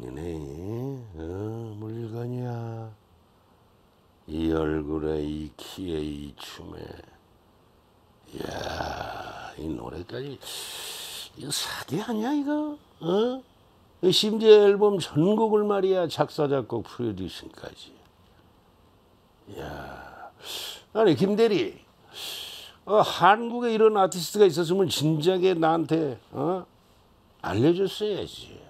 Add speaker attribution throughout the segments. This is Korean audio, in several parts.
Speaker 1: 물건이네. 어, 물건이야. 이 얼굴에 이 키에 이 춤에. 이야, 이 노래까지 이거 사기 아니야 이거? 어? 이 심지어 앨범 전곡을 말이야 작사 작곡 프로듀싱까지. 이야, 아니 김대리, 어, 한국에 이런 아티스트가 있었으면 진작에 나한테 어? 알려줬어야지.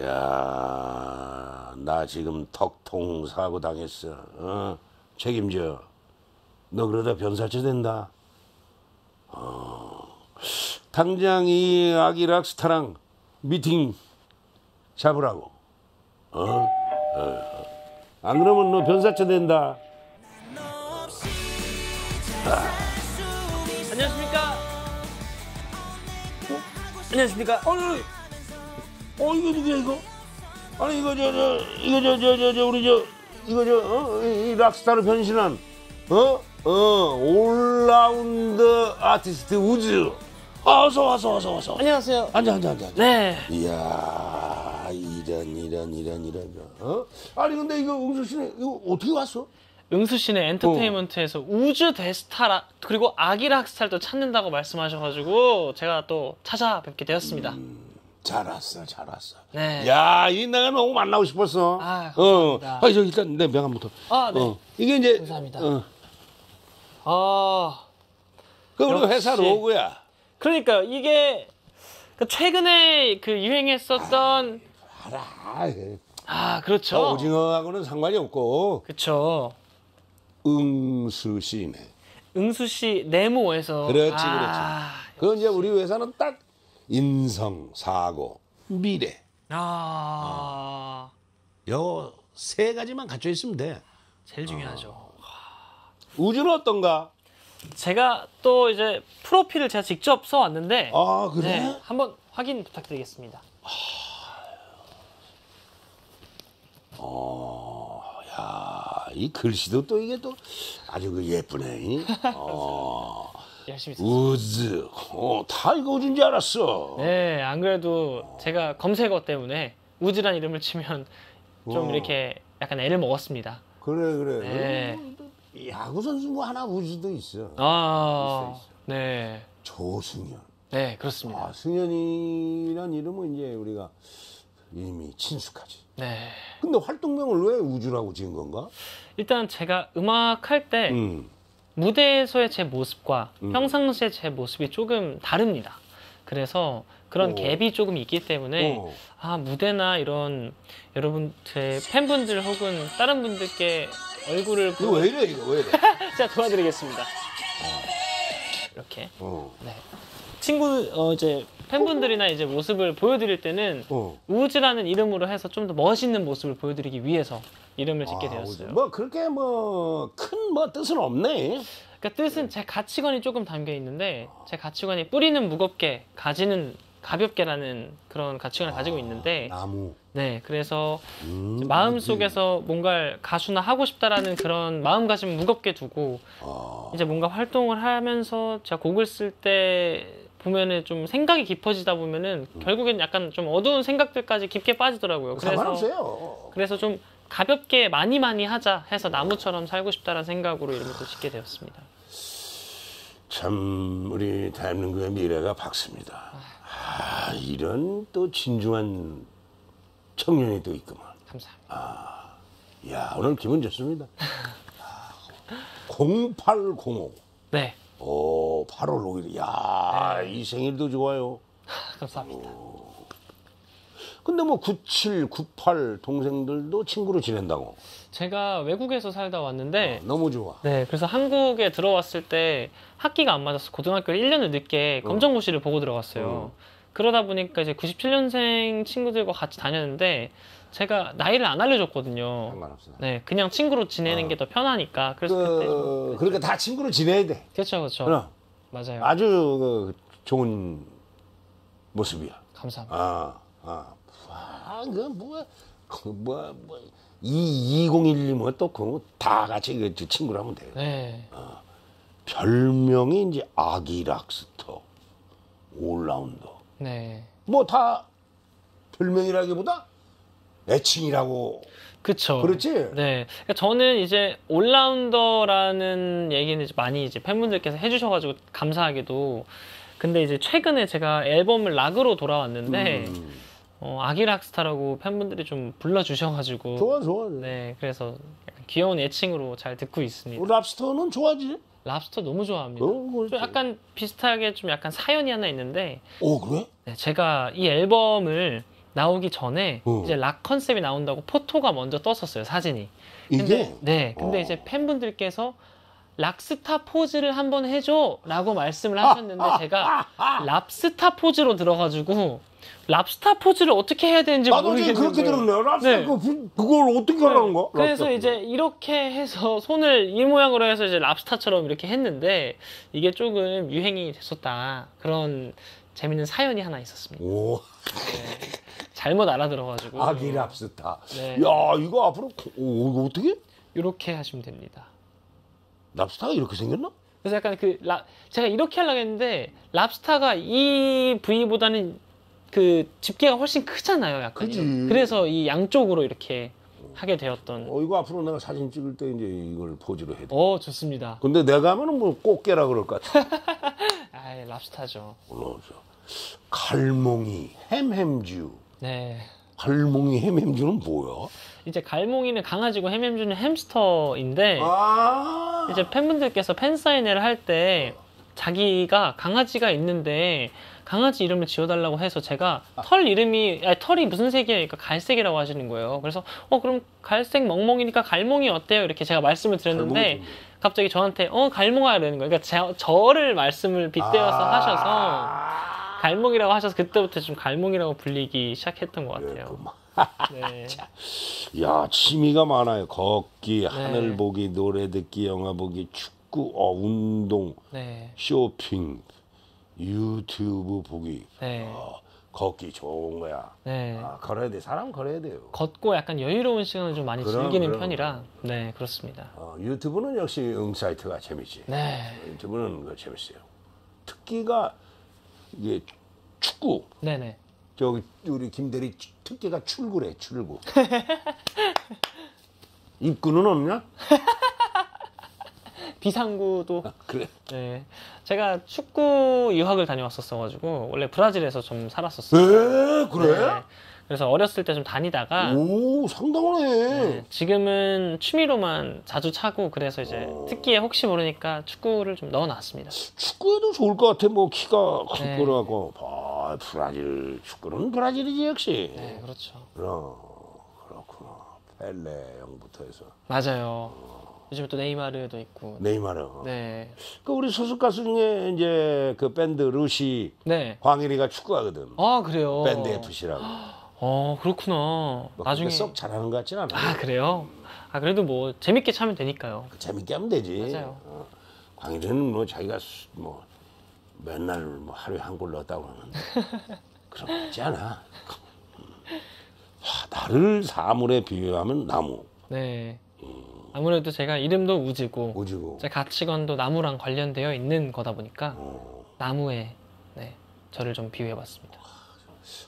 Speaker 1: 야, 나 지금 턱통 사고 당했어. 어? 책임져. 너 그러다 변사체 된다. 어. 당장 이 아기 락스타랑 미팅 잡으라고. 어? 어. 안 그러면 너 변사체 된다.
Speaker 2: 안녕하십니까? 안녕하십니까?
Speaker 1: 아니, 어 이거 누구야 이거? 아니 이거 저 저 이거 저 저 저 저 우리 저 이거 저 어? 이, 락스타로 변신한 어? 어 올라운드 아티스트 우즈. 아, 어서 와서 어서 와서.
Speaker 2: 안녕하세요.
Speaker 1: 앉아 앉아 앉아. 앉아.
Speaker 2: 네.
Speaker 1: 이야 이런 이런 이런 이런 어? 아니 근데 이거 응수 씨는 이거 어떻게 왔어?
Speaker 2: 응수 씨는 엔터테인먼트에서 우주 대스타라 그리고 아기 락 스타를 또 찾는다고 말씀하셔가지고 제가 또 찾아뵙게 되었습니다.
Speaker 1: 잘 왔어 잘 왔어.
Speaker 2: 네.
Speaker 1: 야, 이 내가 너무 만나고 싶었어.
Speaker 2: 아,
Speaker 1: 어.
Speaker 2: 감사합니다.
Speaker 1: 아, 저 일단 내 명함부터.
Speaker 2: 아, 네.
Speaker 1: 어. 이게 이제
Speaker 2: 감사합니다.
Speaker 1: 어.
Speaker 2: 아,
Speaker 1: 그 우리
Speaker 2: 역시.
Speaker 1: 회사 로고야.
Speaker 2: 그러니까 이게 그 최근에 그 유행했었던
Speaker 1: 알아. 아저
Speaker 2: 그렇죠.
Speaker 1: 오징어하고는 상관이 없고
Speaker 2: 그렇죠.
Speaker 1: 응수 씨네.
Speaker 2: 응수 씨 네모에서
Speaker 1: 그렇지,
Speaker 2: 아,
Speaker 1: 그 이제 우리 회사는 딱 인성, 사고, 미래.
Speaker 2: 아,
Speaker 1: 요 세 가지만 갖춰 있으면 돼.
Speaker 2: 제일 중요하죠.
Speaker 1: 우주는 어떤가?
Speaker 2: 제가 또 이제 프로필을 제가 직접 써왔는데
Speaker 1: 아, 그래?
Speaker 2: 네, 한번 확인 부탁드리겠습니다.
Speaker 1: 야, 이 글씨도 또 이게 또 아주 그 예쁘네. 어,
Speaker 2: 열심히 썼
Speaker 1: 우즈. 어, 다 이거 우주인 줄 알았어.
Speaker 2: 네, 안 그래도 제가 검색어 때문에 우즈란 이름을 치면 좀
Speaker 1: 와.
Speaker 2: 이렇게 약간 애를 먹었습니다.
Speaker 1: 그래, 그래.
Speaker 2: 네.
Speaker 1: 이 야구 선수 뭐 하나 우주도 있어.
Speaker 2: 아,
Speaker 1: 있어, 있어.
Speaker 2: 네,
Speaker 1: 조승현.
Speaker 2: 네 그렇습니다.
Speaker 1: 아, 승현이란 이름은 이제 우리가 이미 친숙하지.
Speaker 2: 네,
Speaker 1: 근데 활동명을 왜 우주라고 지은 건가?
Speaker 2: 일단 제가 음악 할때
Speaker 1: 음.
Speaker 2: 무대에서의 제 모습과
Speaker 1: 음.
Speaker 2: 평상시의 제 모습이 조금 다릅니다. 그래서 그런
Speaker 1: 오.
Speaker 2: 갭이 조금 있기 때문에
Speaker 1: 어.
Speaker 2: 아 무대나 이런 여러분 제 팬분들 혹은 다른 분들께 얼굴을
Speaker 1: 이거 왜 이래, 이거 왜 이래?
Speaker 2: 제가 도와드리겠습니다. 이렇게
Speaker 1: 어.
Speaker 2: 네. 친구 어 이제 팬분들이나 이제 모습을 보여드릴 때는
Speaker 1: 어.
Speaker 2: 우즈라는 이름으로 해서 좀 더 멋있는 모습을 보여드리기 위해서 이름을 짓게
Speaker 1: 아,
Speaker 2: 되었어요.
Speaker 1: 뭐 그렇게 뭐 큰뭐 뜻은 없네.
Speaker 2: 그러니까 뜻은 제 가치관이 조금 담겨 있는데 제 가치관이 뿌리는 무겁게 가지는 가볍게라는 그런 가치관을 가지고 있는데
Speaker 1: 나무.
Speaker 2: 네 그래서
Speaker 1: 음,
Speaker 2: 마음 속에서 뭔가 가수나 하고 싶다라는 그런 마음가짐 무겁게 두고
Speaker 1: 아,
Speaker 2: 이제 뭔가 활동을 하면서 제가 곡을 쓸때 보면은 좀 생각이 깊어지다 보면은 결국엔 약간 좀 어두운 생각들까지 깊게 빠지더라고요. 그래서
Speaker 1: 상관없어요.
Speaker 2: 그래서 좀 가볍게 많이 많이 하자 해서 나무처럼 살고 싶다라는 생각으로 이름을 또 짓게 되었습니다.
Speaker 1: 참 우리 대한민국의 미래가 밝습니다. 아, 이런 또 진중한 청년이 또 있구만.
Speaker 2: 감사합니다.
Speaker 1: 야 오늘 기분 좋습니다. 0805.
Speaker 2: 네,
Speaker 1: 오, 8월 5일. 야, 이 생일도 좋아요.
Speaker 2: 감사합니다.
Speaker 1: 근데 뭐 97, 98 동생들도 친구로 지낸다고.
Speaker 2: 제가 외국에서 살다 왔는데
Speaker 1: 너무 좋아.
Speaker 2: 네, 그래서 한국에 들어왔을 때 학기가 안 맞아서 고등학교를 1년을 늦게 검정고시를 보고 들어갔어요. 그러다 보니까 이제 97년생 친구들과 같이 다녔는데 제가 나이를 안 알려줬거든요.
Speaker 1: 상관없어.
Speaker 2: 네, 그냥 친구로 지내는 게더 편하니까. 그래서 그때 좀
Speaker 1: 그, 그러니까 다 친구로 지내야 돼.
Speaker 2: 그렇죠, 그렇죠.
Speaker 1: 그럼
Speaker 2: 맞아요.
Speaker 1: 아주 그 좋은 모습이야.
Speaker 2: 감사합니다.
Speaker 1: 아, 아, 아, 그 뭐야, 그 뭐야, 뭐, 이 2012 뭐또 그거 다 같이 그 친구로 하면 돼요.
Speaker 2: 네,
Speaker 1: 별명이 이제 아기 락스터, 올라운더.
Speaker 2: 네,
Speaker 1: 뭐 다 별명이라기보다 애칭이라고
Speaker 2: 그쵸.
Speaker 1: 그렇지?
Speaker 2: 네. 그러니까 저는 이제 올라운더라는 얘기는 이제 많이 이제 팬분들께서 해주셔가지고 감사하게도 근데 이제 최근에 제가 앨범을 락으로 돌아왔는데
Speaker 1: 음.
Speaker 2: 어, 아기 락스타라고 팬분들이 좀 불러주셔가지고
Speaker 1: 좋아 좋아.
Speaker 2: 네 그래서 귀여운 애칭으로 잘 듣고 있습니다.
Speaker 1: 랍스터는 좋아하지?
Speaker 2: 랍스터 너무 좋아합니다.
Speaker 1: 어,
Speaker 2: 좀. 약간 비슷하게 좀 약간 사연이 하나 있는데
Speaker 1: 오 그래?
Speaker 2: 네, 제가 이 앨범을 나오기 전에
Speaker 1: 어.
Speaker 2: 이제 락 컨셉이 나온다고 포토가 먼저 떴었어요 사진이. 근데,
Speaker 1: 이게
Speaker 2: 네, 근데
Speaker 1: 어.
Speaker 2: 이제 팬분들께서 락스타 포즈를 한번 해줘라고 말씀을 하셨는데 제가 랍스타 포즈로 들어가지고 랍스타 포즈를 어떻게 해야 되는지
Speaker 1: 나도 지금
Speaker 2: 모르겠는
Speaker 1: 그렇게
Speaker 2: 거예요.
Speaker 1: 들었네요. 랍스터
Speaker 2: 네.
Speaker 1: 그, 그걸 어떻게 하라는 거야?
Speaker 2: 그래서
Speaker 1: 랍스터.
Speaker 2: 이제 이렇게 해서 손을 이 모양으로 해서 이제 랍스타처럼 이렇게 했는데 이게 조금 유행이 됐었다 그런 재밌는 사연이 하나 있었습니다.
Speaker 1: 오
Speaker 2: 잘못 알아들어가지고
Speaker 1: 아기 랍스터.
Speaker 2: 네.
Speaker 1: 야 이거 앞으로 오, 이거 어떻게?
Speaker 2: 이렇게 하시면 됩니다.
Speaker 1: 랍스타가 이렇게 생겼나?
Speaker 2: 그래서 약간 그 라, 제가 이렇게 하려고 했는데 랍스타가 이 부위보다는 그 집게가 훨씬 크잖아요. 약간
Speaker 1: 그지.
Speaker 2: 이런. 그래서 이 양쪽으로 이렇게 하게 되었던.
Speaker 1: 어 이거 앞으로 내가 사진 찍을 때 이제 이걸 포즈로 해야 돼.
Speaker 2: 어 좋습니다.
Speaker 1: 근데 내가 하면은 뭐 꽃게라 그럴 것 같아.
Speaker 2: 아 랍스타죠.
Speaker 1: 올라오죠. 갈몽이 햄햄주.
Speaker 2: 네.
Speaker 1: 갈몽이 햄햄주는 뭐야?
Speaker 2: 이제 갈몽이는 강아지고 햄햄주는 햄스터인데
Speaker 1: 아
Speaker 2: 이제 팬분들께서 팬 사인회를 할 때 자기가 강아지가 있는데 강아지 이름을 지어달라고 해서 제가 털 이름이 아니, 털이 무슨 색이니까 갈색이라고 하시는 거예요. 그래서 어 그럼 갈색 멍멍이니까 갈몽이 어때요? 이렇게 제가 말씀을 드렸는데 갑자기 저한테 어 갈몽아 이러는 거예요. 그러니까 제, 저를 말씀을 빗대어서
Speaker 1: 아.
Speaker 2: 하셔서 갈몽이라고 하셔서 그때부터 좀 갈몽이라고 불리기 시작했던 것 같아요. 네.
Speaker 1: 야 취미가 많아요. 걷기,
Speaker 2: 네.
Speaker 1: 하늘 보기, 노래 듣기, 영화 보기, 축구, 어 운동,
Speaker 2: 네.
Speaker 1: 쇼핑, 유튜브 보기.
Speaker 2: 네.
Speaker 1: 어, 걷기 좋은 거야.
Speaker 2: 네.
Speaker 1: 아, 걸어야 돼. 사람 걸어야 돼요.
Speaker 2: 걷고 약간 여유로운 시간을 좀 많이
Speaker 1: 그럼,
Speaker 2: 즐기는
Speaker 1: 그럼.
Speaker 2: 편이라 네 그렇습니다.
Speaker 1: 어, 유튜브는 역시 응 사이트가 재밌지.
Speaker 2: 네.
Speaker 1: 유튜브는 그 재밌어요. 특기가 이게 축구.
Speaker 2: 네네.
Speaker 1: 저기 우리 김대리 추- 특기가 출구래 출구. 입구는 없냐?
Speaker 2: 비상구도
Speaker 1: 그래.
Speaker 2: 네. 제가 축구 유학을 다녀왔었어가지고 원래 브라질에서 좀 살았었어요.
Speaker 1: 에 그래?
Speaker 2: 네. 그래서 어렸을 때 좀 다니다가
Speaker 1: 오 상당하네.
Speaker 2: 네, 지금은 취미로만 자주 차고 그래서 이제
Speaker 1: 어.
Speaker 2: 특기에 혹시 모르니까 축구를 좀 넣어놨습니다.
Speaker 1: 축구에도 좋을 것 같아. 뭐 키가
Speaker 2: 네.
Speaker 1: 클 거라고. 아, 브라질 축구는 브라질이지 역시.
Speaker 2: 네, 그렇죠.
Speaker 1: 그럼 그렇구나. 펠레 형부터 해서
Speaker 2: 맞아요. 요즘 또 네이마르도 있고.
Speaker 1: 네이마르.
Speaker 2: 네.
Speaker 1: 그 우리 소속 가수 중에 이제 그 밴드 루시
Speaker 2: 네.
Speaker 1: 광일이가 축구하거든.
Speaker 2: 아 그래요.
Speaker 1: 밴드 FC라고.
Speaker 2: 어 그렇구나.
Speaker 1: 뭐
Speaker 2: 나중에.
Speaker 1: 썩 잘하는 것 같진 않아.
Speaker 2: 아 그래요? 아 그래도 뭐 재밌게 차면 되니까요.
Speaker 1: 재밌게 하면 되지.
Speaker 2: 맞아요.
Speaker 1: 어. 광일이는 뭐 자기가 수- 뭐 맨날 뭐 하루에 한 골 넣었다고 하는데 그런 거 있지 않아. 음. 하, 나를 사물에 비유하면 나무,
Speaker 2: 네. 아무래도 제가 이름도 우즈고
Speaker 1: 오지고.
Speaker 2: 제 가치관도 나무랑 관련되어 있는 거다 보니까
Speaker 1: 어.
Speaker 2: 나무에 네, 저를 좀 비유해봤습니다.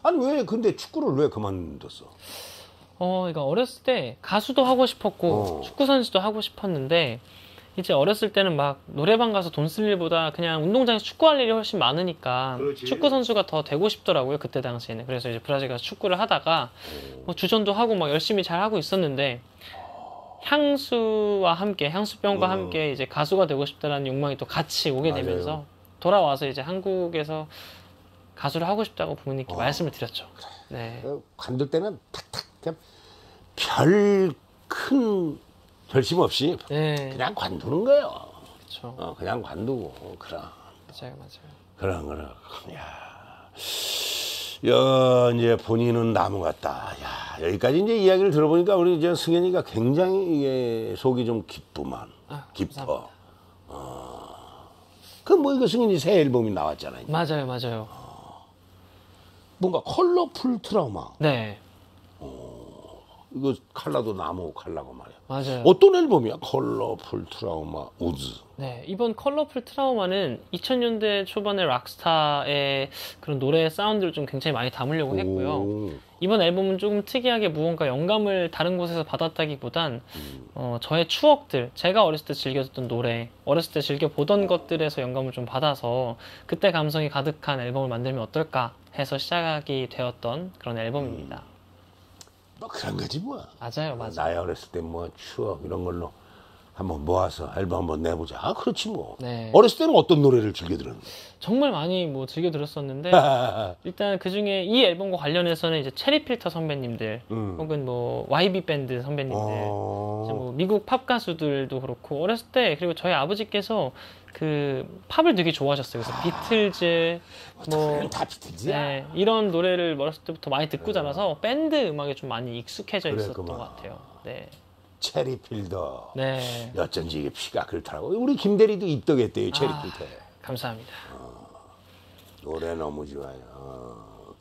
Speaker 1: 아니 왜 근데 축구를 왜 그만뒀어?
Speaker 2: 어, 그러니까 어렸을 때 가수도 하고 싶었고
Speaker 1: 어.
Speaker 2: 축구 선수도 하고 싶었는데 이제 어렸을 때는 막 노래방 가서 돈 쓸 일보다 그냥 운동장에서 축구할 일이 훨씬 많으니까
Speaker 1: 그렇지.
Speaker 2: 축구 선수가 더 되고 싶더라고요 그때 당시에는 그래서 이제 브라질 가서 축구를 하다가 뭐 주전도 하고 막 열심히 잘 하고 있었는데 향수와 함께 향수병과
Speaker 1: 음.
Speaker 2: 함께 이제 가수가 되고 싶다라는 욕망이 또 같이 오게
Speaker 1: 맞아요.
Speaker 2: 되면서 돌아와서 이제 한국에서 가수를 하고 싶다고 부모님께
Speaker 1: 어.
Speaker 2: 말씀을 드렸죠. 네.
Speaker 1: 어, 관둘 때는 탁탁 그냥 별큰 결심 없이
Speaker 2: 네.
Speaker 1: 그냥 관두는 거예요.
Speaker 2: 그렇죠.
Speaker 1: 어, 그냥 관두고 어, 그럼
Speaker 2: 맞아요, 맞아요.
Speaker 1: 그럼 그럼 야. 야 이제 본인은 나무 같다. 야 여기까지 이제 이야기를 들어보니까 우리 이제 승현이가 굉장히 이게 속이 좀 기쁘만
Speaker 2: 아,
Speaker 1: 깊어.
Speaker 2: 감사합니다.
Speaker 1: 그뭐 이거 승연이 새 앨범이 나왔잖아요.
Speaker 2: 맞아요, 맞아요.
Speaker 1: 뭔가 Colorful Trauma.
Speaker 2: 네.
Speaker 1: 이거 칼라도 나무 칼라고 말이야.
Speaker 2: 맞아요.
Speaker 1: 어떤 앨범이야? Colorful Trauma WOODZ.
Speaker 2: 네, 이번 Colorful Trauma는 2000년대 초반의 rockstar의 그런 노래 사운드를 좀 굉장히 많이 담으려고 했고요.
Speaker 1: 오.
Speaker 2: 이번 앨범은 조금 특이하게 무언가 영감을 다른 곳에서 받았다기보단 어, 저의 추억들, 제가 어렸을 때 즐겨 듣던 노래, 어렸을 때 즐겨 보던 것들에서 영감을 좀 받아서 그때 감성이 가득한 앨범을 만들면 어떨까 해서 시작이 되었던 그런 앨범입니다.
Speaker 1: 뭐 그런 거지 뭐.
Speaker 2: 맞아요, 맞아요.
Speaker 1: 나야 어렸을 때 뭐 추억 이런 걸로 한번 모아서 앨범 한번 내보자. 아 그렇지 뭐.
Speaker 2: 네.
Speaker 1: 어렸을 때는 어떤 노래를 즐겨 들었는데?
Speaker 2: 정말 많이 뭐 즐겨 들었었는데 일단 그 중에 이 앨범과 관련해서는 이제 체리필터 선배님들
Speaker 1: 음.
Speaker 2: 혹은 뭐 YB 밴드 선배님들
Speaker 1: 어.
Speaker 2: 이제 뭐 미국 팝 가수들도 그렇고 어렸을 때 그리고 저희 아버지께서 그 팝을 되게 좋아하셨어요. 그래서 비틀즈 뭐
Speaker 1: 다 비틀즈야.
Speaker 2: 네, 이런 노래를 어렸을 때부터 많이 듣고 자라서 밴드 음악에 좀 많이 익숙해져 있었던
Speaker 1: 그랬구만.
Speaker 2: 것 같아요. 네,
Speaker 1: 체리필더.
Speaker 2: 네,
Speaker 1: 어쩐지 이게 피가 그렇더라고. 우리 김대리도 입덕했대요 체리필터에.
Speaker 2: 감사합니다.
Speaker 1: 노래 너무 좋아요. 어.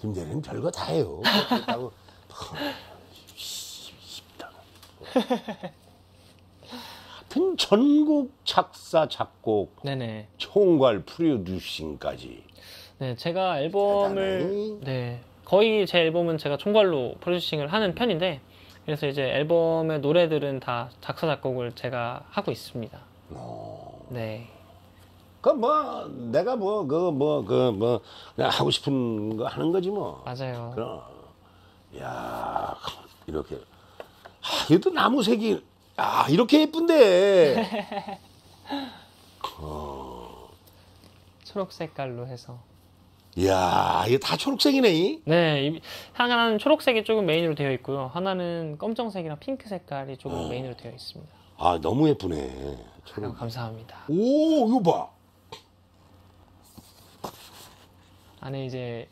Speaker 1: 김대리는 별거 다 해요. 그렇다고 쉽다. 하 여튼 전국 작사 작곡
Speaker 2: 네네.
Speaker 1: 총괄 프로듀싱까지.
Speaker 2: 네, 제가 앨범을
Speaker 1: 대단해.
Speaker 2: 네 거의 제 앨범은 제가 총괄로 프로듀싱을 하는 편인데 그래서 이제 앨범의 노래들은 다 작사 작곡을 제가 하고 있습니다. 네,
Speaker 1: 그뭐 내가 뭐그뭐 그 뭐 하고 싶은 거 하는 거지 뭐.
Speaker 2: 맞아요.
Speaker 1: 그럼 야 이렇게 아, 이것도 나무색이 아 이렇게 예쁜데
Speaker 2: 초록 색깔로 해서
Speaker 1: 야 이게 다 초록색이네 이.
Speaker 2: 네, 이- 하나는 초록색이 조금 메인으로 되어 있고요. 하나는 검정색이랑 핑크 색깔이 조금 메인으로 되어 있습니다.
Speaker 1: 아 너무 예쁘네 초록
Speaker 2: 감사합니다.
Speaker 1: 오 이거 봐
Speaker 2: 안에 이제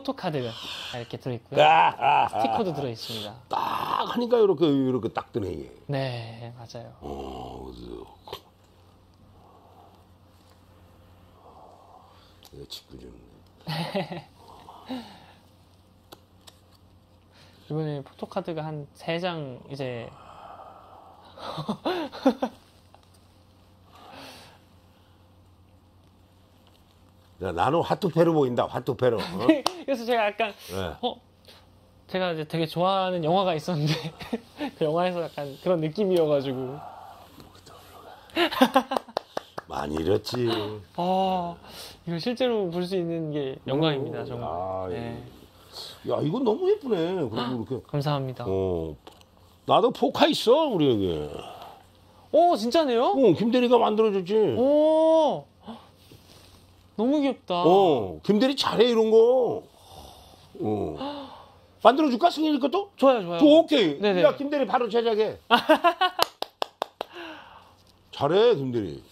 Speaker 2: 포토카드가 이렇게 들어 있고요.
Speaker 1: 아, 아, 아.
Speaker 2: 스티커도 들어 있습니다.
Speaker 1: 딱 하니까 이렇게 이렇게 딱 뜨네 이게
Speaker 2: 네, 맞아요.
Speaker 1: 어, 그래서 짓고 좀
Speaker 2: 이번에 포토카드가 한 세 장 이제
Speaker 1: 나는 화투패로 보인다 화투패로 어?
Speaker 2: 그래서 제가 약간
Speaker 1: 네.
Speaker 2: 어 제가 이제 되게 좋아하는 영화가 있었는데 그 영화에서 약간 그런 느낌이어가지고
Speaker 1: 많이 잃었지
Speaker 2: 아 이거 실제로 볼 수 있는 게 영광입니다 정말.
Speaker 1: 아, 예.
Speaker 2: 네,
Speaker 1: 야 이거 너무 예쁘네 그리고 이렇게
Speaker 2: 감사합니다.
Speaker 1: 어 나도 포카 있어 우리 여기
Speaker 2: 오 진짜네요?
Speaker 1: 어 김대리가 만들어줬지
Speaker 2: 오 너무 귀엽다.
Speaker 1: 어 김대리 잘해 이런 거 어. 만들어 줄까 승현이 것도
Speaker 2: 좋아요 좋아요.
Speaker 1: 또 오케이
Speaker 2: 네네.
Speaker 1: 야 김대리 바로 제작해 잘해 김대리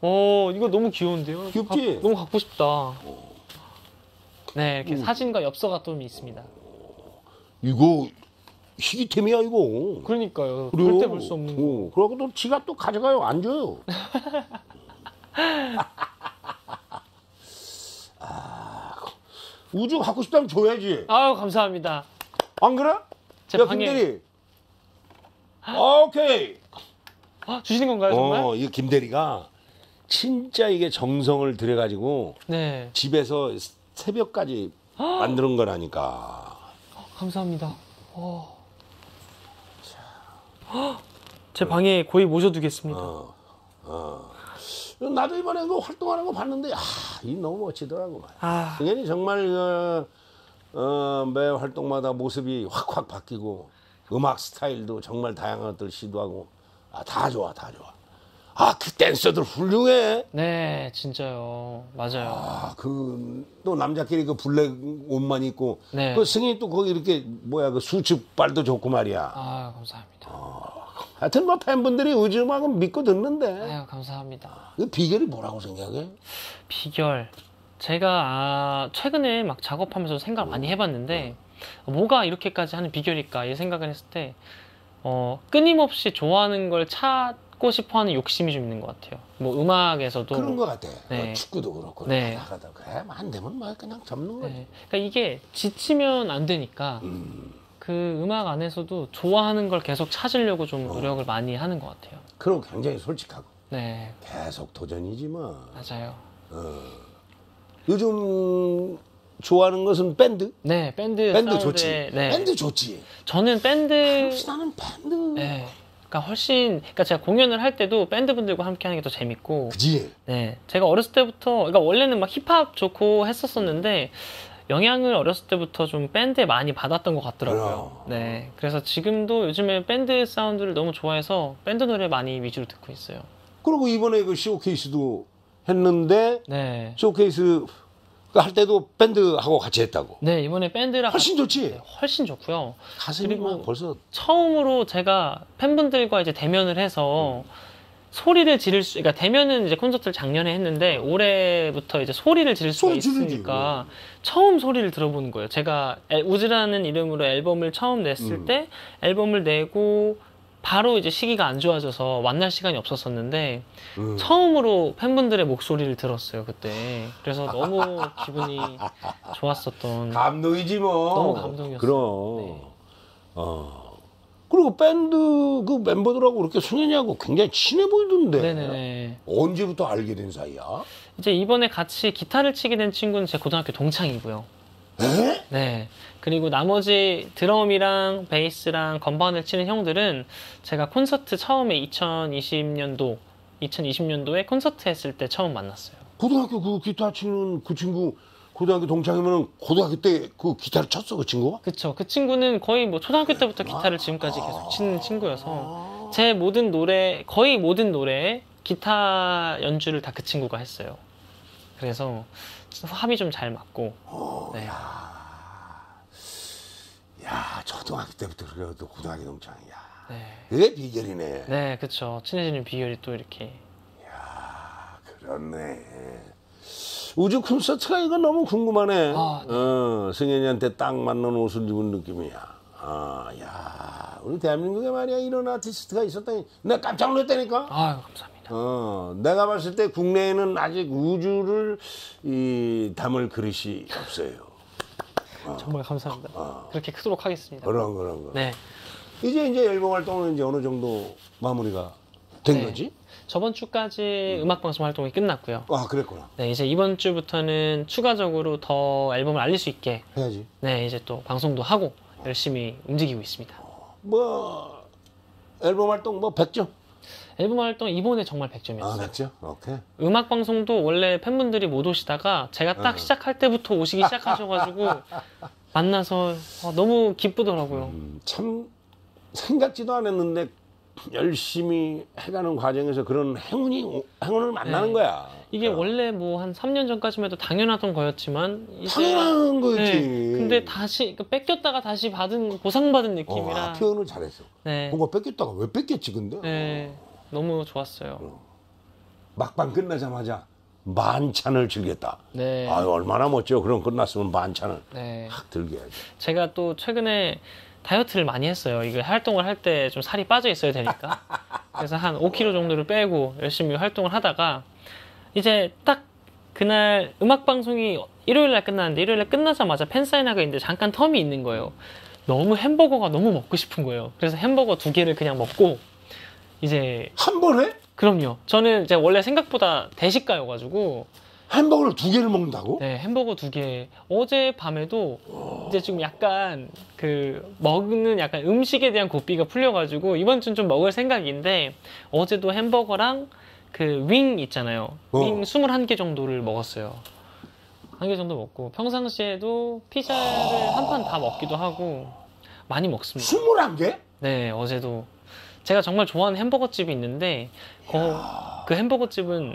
Speaker 2: 오 이거 너무 귀여운데요?
Speaker 1: 귀엽지?
Speaker 2: 가- 너무 갖고 싶다. 네 이렇게 사진과 엽서가 좀 있습니다.
Speaker 1: 이거 희귀템이야 이거
Speaker 2: 그러니까요.
Speaker 1: 그래요.
Speaker 2: 절대 볼 수 없는 거.
Speaker 1: 어, 그러고 또 지가 또 가져가요 안 줘요 우주 갖고 싶다면 줘야지
Speaker 2: 아유 감사합니다.
Speaker 1: 안 그래?
Speaker 2: 제
Speaker 1: 야
Speaker 2: 방에
Speaker 1: 김대리 오케이
Speaker 2: 아, 주시는 건가요 정말?
Speaker 1: 어, 이 김대리가 진짜 이게 정성을 들여가지고
Speaker 2: 네
Speaker 1: 집에서 새벽까지 만드는 거라니까.
Speaker 2: 감사합니다. 오. 제 방에 거의 모셔두겠습니다.
Speaker 1: 어, 어. 나도 이번에 그 활동하는 거 봤는데, 아, 이 너무 멋지더라고.
Speaker 2: 아
Speaker 1: 승현이 정말 어, 어, 매 활동마다 모습이 확확 바뀌고 음악 스타일도 정말 다양한 것들 시도하고 아, 다 좋아, 다 좋아. 아, 그 댄서들 훌륭해.
Speaker 2: 네, 진짜요. 맞아요.
Speaker 1: 아, 그, 또 남자끼리 그 블랙 옷만 입고,
Speaker 2: 네.
Speaker 1: 그 승희 또 거기 이렇게, 뭐야, 그 수축발도 좋고 말이야.
Speaker 2: 아, 감사합니다.
Speaker 1: 하여튼 뭐 팬분들이 요즘하고 믿고 듣는데,
Speaker 2: 아유, 감사합니다.
Speaker 1: 그 비결이 뭐라고 생각해?
Speaker 2: 비결. 제가 아, 최근에 막 작업하면서 생각 을 많이 해봤는데, 뭐가 이렇게까지 하는 비결일까? 이 생각을 했을 때, 어, 끊임없이 좋아하는 걸 찾고 싶어 하는 욕심이 좀 있는 것 같아요. 뭐, 음악에서도.
Speaker 1: 그런 것 같아.
Speaker 2: 네.
Speaker 1: 어, 축구도 그렇고,
Speaker 2: 네.
Speaker 1: 나가다 그래, 뭐안 되면 뭐 그냥 접는 거지.
Speaker 2: 네. 그러니까 이게 지치면 안 되니까,
Speaker 1: 음.
Speaker 2: 그 음악 안에서도 좋아하는 걸 계속 찾으려고 좀 노력을 많이 하는 것 같아요.
Speaker 1: 그럼 굉장히 솔직하고
Speaker 2: 네,
Speaker 1: 계속 도전이지 뭐.
Speaker 2: 맞아요.
Speaker 1: 요즘 좋아하는 것은 밴드?
Speaker 2: 네, 밴드
Speaker 1: 밴드
Speaker 2: 사운드에-
Speaker 1: 좋지.
Speaker 2: 네,
Speaker 1: 밴드 좋지.
Speaker 2: 저는 밴드
Speaker 1: 혹시 나는 밴드.
Speaker 2: 네. 그러니까 훨씬 그러니까 제가 공연을 할 때도 밴드 분들과 함께 하는 게 더 재밌고
Speaker 1: 그지?
Speaker 2: 네. 제가 어렸을 때부터 그러니까 원래는 막 힙합 좋고 했었었는데 영향을 어렸을 때부터 좀 밴드에 많이 받았던 것 같더라고요. 네. 그래서 지금도 요즘에 밴드 사운드를 너무 좋아해서 밴드 노래 많이 위주로 듣고 있어요.
Speaker 1: 그리고 이번에 그 쇼케이스도 했는데
Speaker 2: 네.
Speaker 1: 쇼케이스 할 때도 밴드하고 같이 했다고.
Speaker 2: 네, 이번에 밴드랑
Speaker 1: 훨씬 좋지.
Speaker 2: 네, 훨씬 좋고요.
Speaker 1: 가슴이
Speaker 2: 그리고
Speaker 1: 막 벌써
Speaker 2: 처음으로 제가 팬분들과 이제 대면을 해서 소리를 지를 수, 그러니까 대면은 이제 콘서트를 작년에 했는데 올해부터 이제 소리를 지를 수가
Speaker 1: 소리
Speaker 2: 있으니까 처음 소리를 들어보는 거예요. 제가 엘- 우즈라는 이름으로 앨범을 처음 냈을
Speaker 1: 음.
Speaker 2: 때 앨범을 내고 바로 이제 시기가 안 좋아져서 만날 시간이 없었었는데
Speaker 1: 음.
Speaker 2: 처음으로 팬분들의 목소리를 들었어요 그때. 그래서 너무 기분이 좋았었던.
Speaker 1: 감동이지 뭐.
Speaker 2: 너무 감동이었어요.
Speaker 1: 그럼.
Speaker 2: 네.
Speaker 1: 어. 그리고 밴드 그 멤버들하고 그렇게 승현이하고 굉장히 친해 보이던데.
Speaker 2: 네네네.
Speaker 1: 언제부터 알게 된 사이야?
Speaker 2: 이제 이번에 같이 기타를 치게 된 친구는 제 고등학교 동창이고요.
Speaker 1: 에?
Speaker 2: 네. 그리고 나머지 드럼이랑 베이스랑 건반을 치는 형들은 제가 콘서트 처음에 2020년도, 2020년도에 콘서트 했을 때 처음 만났어요.
Speaker 1: 고등학교 그 기타 치는 그 친구 고등학교 동창이면 고등학교 때 그 기타를 쳤어 그 친구가?
Speaker 2: 그쵸. 그 친구는 거의 뭐 초등학교 때부터 기타를 지금까지 계속 치는 친구여서 제 모든 노래, 거의 모든 노래에 기타 연주를 다 그 친구가 했어요. 그래서 합이 좀 잘 맞고. 네.
Speaker 1: 야 초등학교 때부터 그래도 고등학교 동창이야.
Speaker 2: 네.
Speaker 1: 그게 비결이네.
Speaker 2: 네, 그쵸. 친해지는 비결이 또 이렇게.
Speaker 1: 그렇네. 우주 콘서트가 이거 너무 궁금하네.
Speaker 2: 아, 네.
Speaker 1: 어, 승현이한테 딱 맞는 옷을 입은 느낌이야. 아, 야, 우리 대한민국에 말이야 이런 아티스트가 있었다니 내가 깜짝 놀랐다니까.
Speaker 2: 아유, 감사합니다.
Speaker 1: 어, 내가 봤을 때 국내에는 아직 우주를 이 담을 그릇이 없어요.
Speaker 2: 정말 감사합니다. 그렇게 크도록 하겠습니다.
Speaker 1: 그런 그런 거.
Speaker 2: 네.
Speaker 1: 이제 이제 앨범 활동은 이제 어느 정도 마무리가 된
Speaker 2: 네.
Speaker 1: 거지?
Speaker 2: 저번 주까지 음 악 방송 활동이 끝났고요.
Speaker 1: 아, 그랬구나.
Speaker 2: 네, 이제 이번 주부터는 추가적으로 더 앨범을 알릴 수 있게
Speaker 1: 해야지.
Speaker 2: 네, 이제 또 방송도 하고 열심히 움직이고 있습니다.
Speaker 1: 뭐 앨범 활동 뭐 100점?
Speaker 2: 앨범 활동 이번에 정말
Speaker 1: 아,
Speaker 2: 100점이었어요.
Speaker 1: 100점? 오케이.
Speaker 2: 음악 방송도 원래 팬분들이 못 오시다가 제가 딱 시작할 때부터 오시기 시작하셔가지고 만나서 아, 너무 기쁘더라고요.
Speaker 1: 음, 참 생각지도 않았는데 열심히 해가는 과정에서 그런 행운이 오- 행운을 만나는
Speaker 2: 네.
Speaker 1: 거야.
Speaker 2: 이게 원래 뭐 한 3년 전까지만 해도 당연하던 거였지만 이제
Speaker 1: 당연한 거지.
Speaker 2: 네, 근데 다시 그 뺏겼다가 다시 받은 보상받은
Speaker 1: 어,
Speaker 2: 느낌이라
Speaker 1: 아, 표현을 잘했어.
Speaker 2: 네,
Speaker 1: 뭔가 뺏겼다가 왜 뺏겼지 근데?
Speaker 2: 네 너무 좋았어요.
Speaker 1: 막방 끝나자마자 만찬을 즐겼다.
Speaker 2: 네,
Speaker 1: 아유 얼마나 멋져. 그럼 끝났으면 만찬을
Speaker 2: 네.
Speaker 1: 확 들게 해야지.
Speaker 2: 제가 또 최근에 다이어트를 많이 했어요. 이거 활동을 할 때 좀 살이 빠져 있어야 되니까. 그래서 한 5kg 정도를 빼고 열심히 활동을 하다가 이제 딱 그날 음악 방송이 일요일 날 끝났는데 일요일 날 끝나자마자 팬 사인회가 있는데 잠깐 텀이 있는 거예요. 너무 햄버거가 너무 먹고 싶은 거예요. 그래서 햄버거 두 개를 그냥 먹고 이제
Speaker 1: 한 번에
Speaker 2: 그럼요. 저는 제가 원래 생각보다 대식가여가지고
Speaker 1: 햄버거를 두 개를 먹는다고?
Speaker 2: 네, 햄버거 두 개. 어제 밤에도 이제 좀 약간 그 먹는 약간 음식에 대한 고삐가 풀려가지고 이번 주는 좀 먹을 생각인데 어제도 햄버거랑 그 윙 있잖아요.
Speaker 1: 어.
Speaker 2: 윙 21개 정도를 먹었어요. 한 개 정도 먹고 평상시에도 피자를 한 판 다 먹기도 하고 많이 먹습니다.
Speaker 1: 21개?
Speaker 2: 네, 어제도 제가 정말 좋아하는 햄버거 집이 있는데 거- 그 햄버거 집은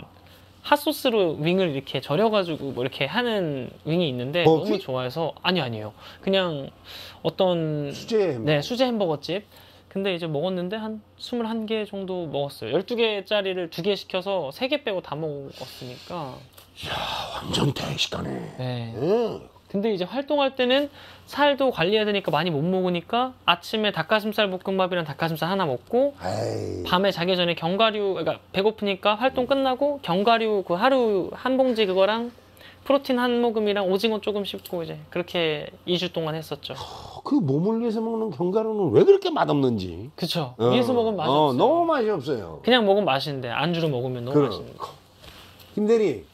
Speaker 2: 핫소스로 윙을 이렇게 절여가지고 뭐 이렇게 하는 윙이 있는데
Speaker 1: 버기?
Speaker 2: 너무 좋아해서 아니 아니에요. 그냥 어떤
Speaker 1: 수제 햄버거.
Speaker 2: 네 수제 햄버거 집. 근데 이제 먹었는데 한 21개 정도 먹었어요. 12개짜리를 두 개 시켜서 세 개 빼고 다 먹었으니까.
Speaker 1: 완전 대식가네.
Speaker 2: 네.
Speaker 1: 응.
Speaker 2: 근데 이제 활동할 때는 살도 관리해야 되니까 많이 못 먹으니까 아침에 닭가슴살 볶음밥이랑 닭가슴살 하나 먹고
Speaker 1: 에이.
Speaker 2: 밤에 자기 전에 견과류 그러니까 배고프니까 활동 끝나고 견과류 그 하루 한 봉지 그거랑 프로틴 한 모금이랑 오징어 조금 씹고 이제 그렇게 2주 동안 했었죠.
Speaker 1: 그 몸을 위해서 먹는 견과류는 왜 그렇게 맛없는지.
Speaker 2: 그쵸.
Speaker 1: 어,
Speaker 2: 위에서 먹으면 맛이
Speaker 1: 어,
Speaker 2: 없어요.
Speaker 1: 너무 맛이 없어요.
Speaker 2: 그냥 먹으면 맛있는데 안주로 먹으면 너무
Speaker 1: 그럼.
Speaker 2: 맛있는 거.
Speaker 1: 김대리,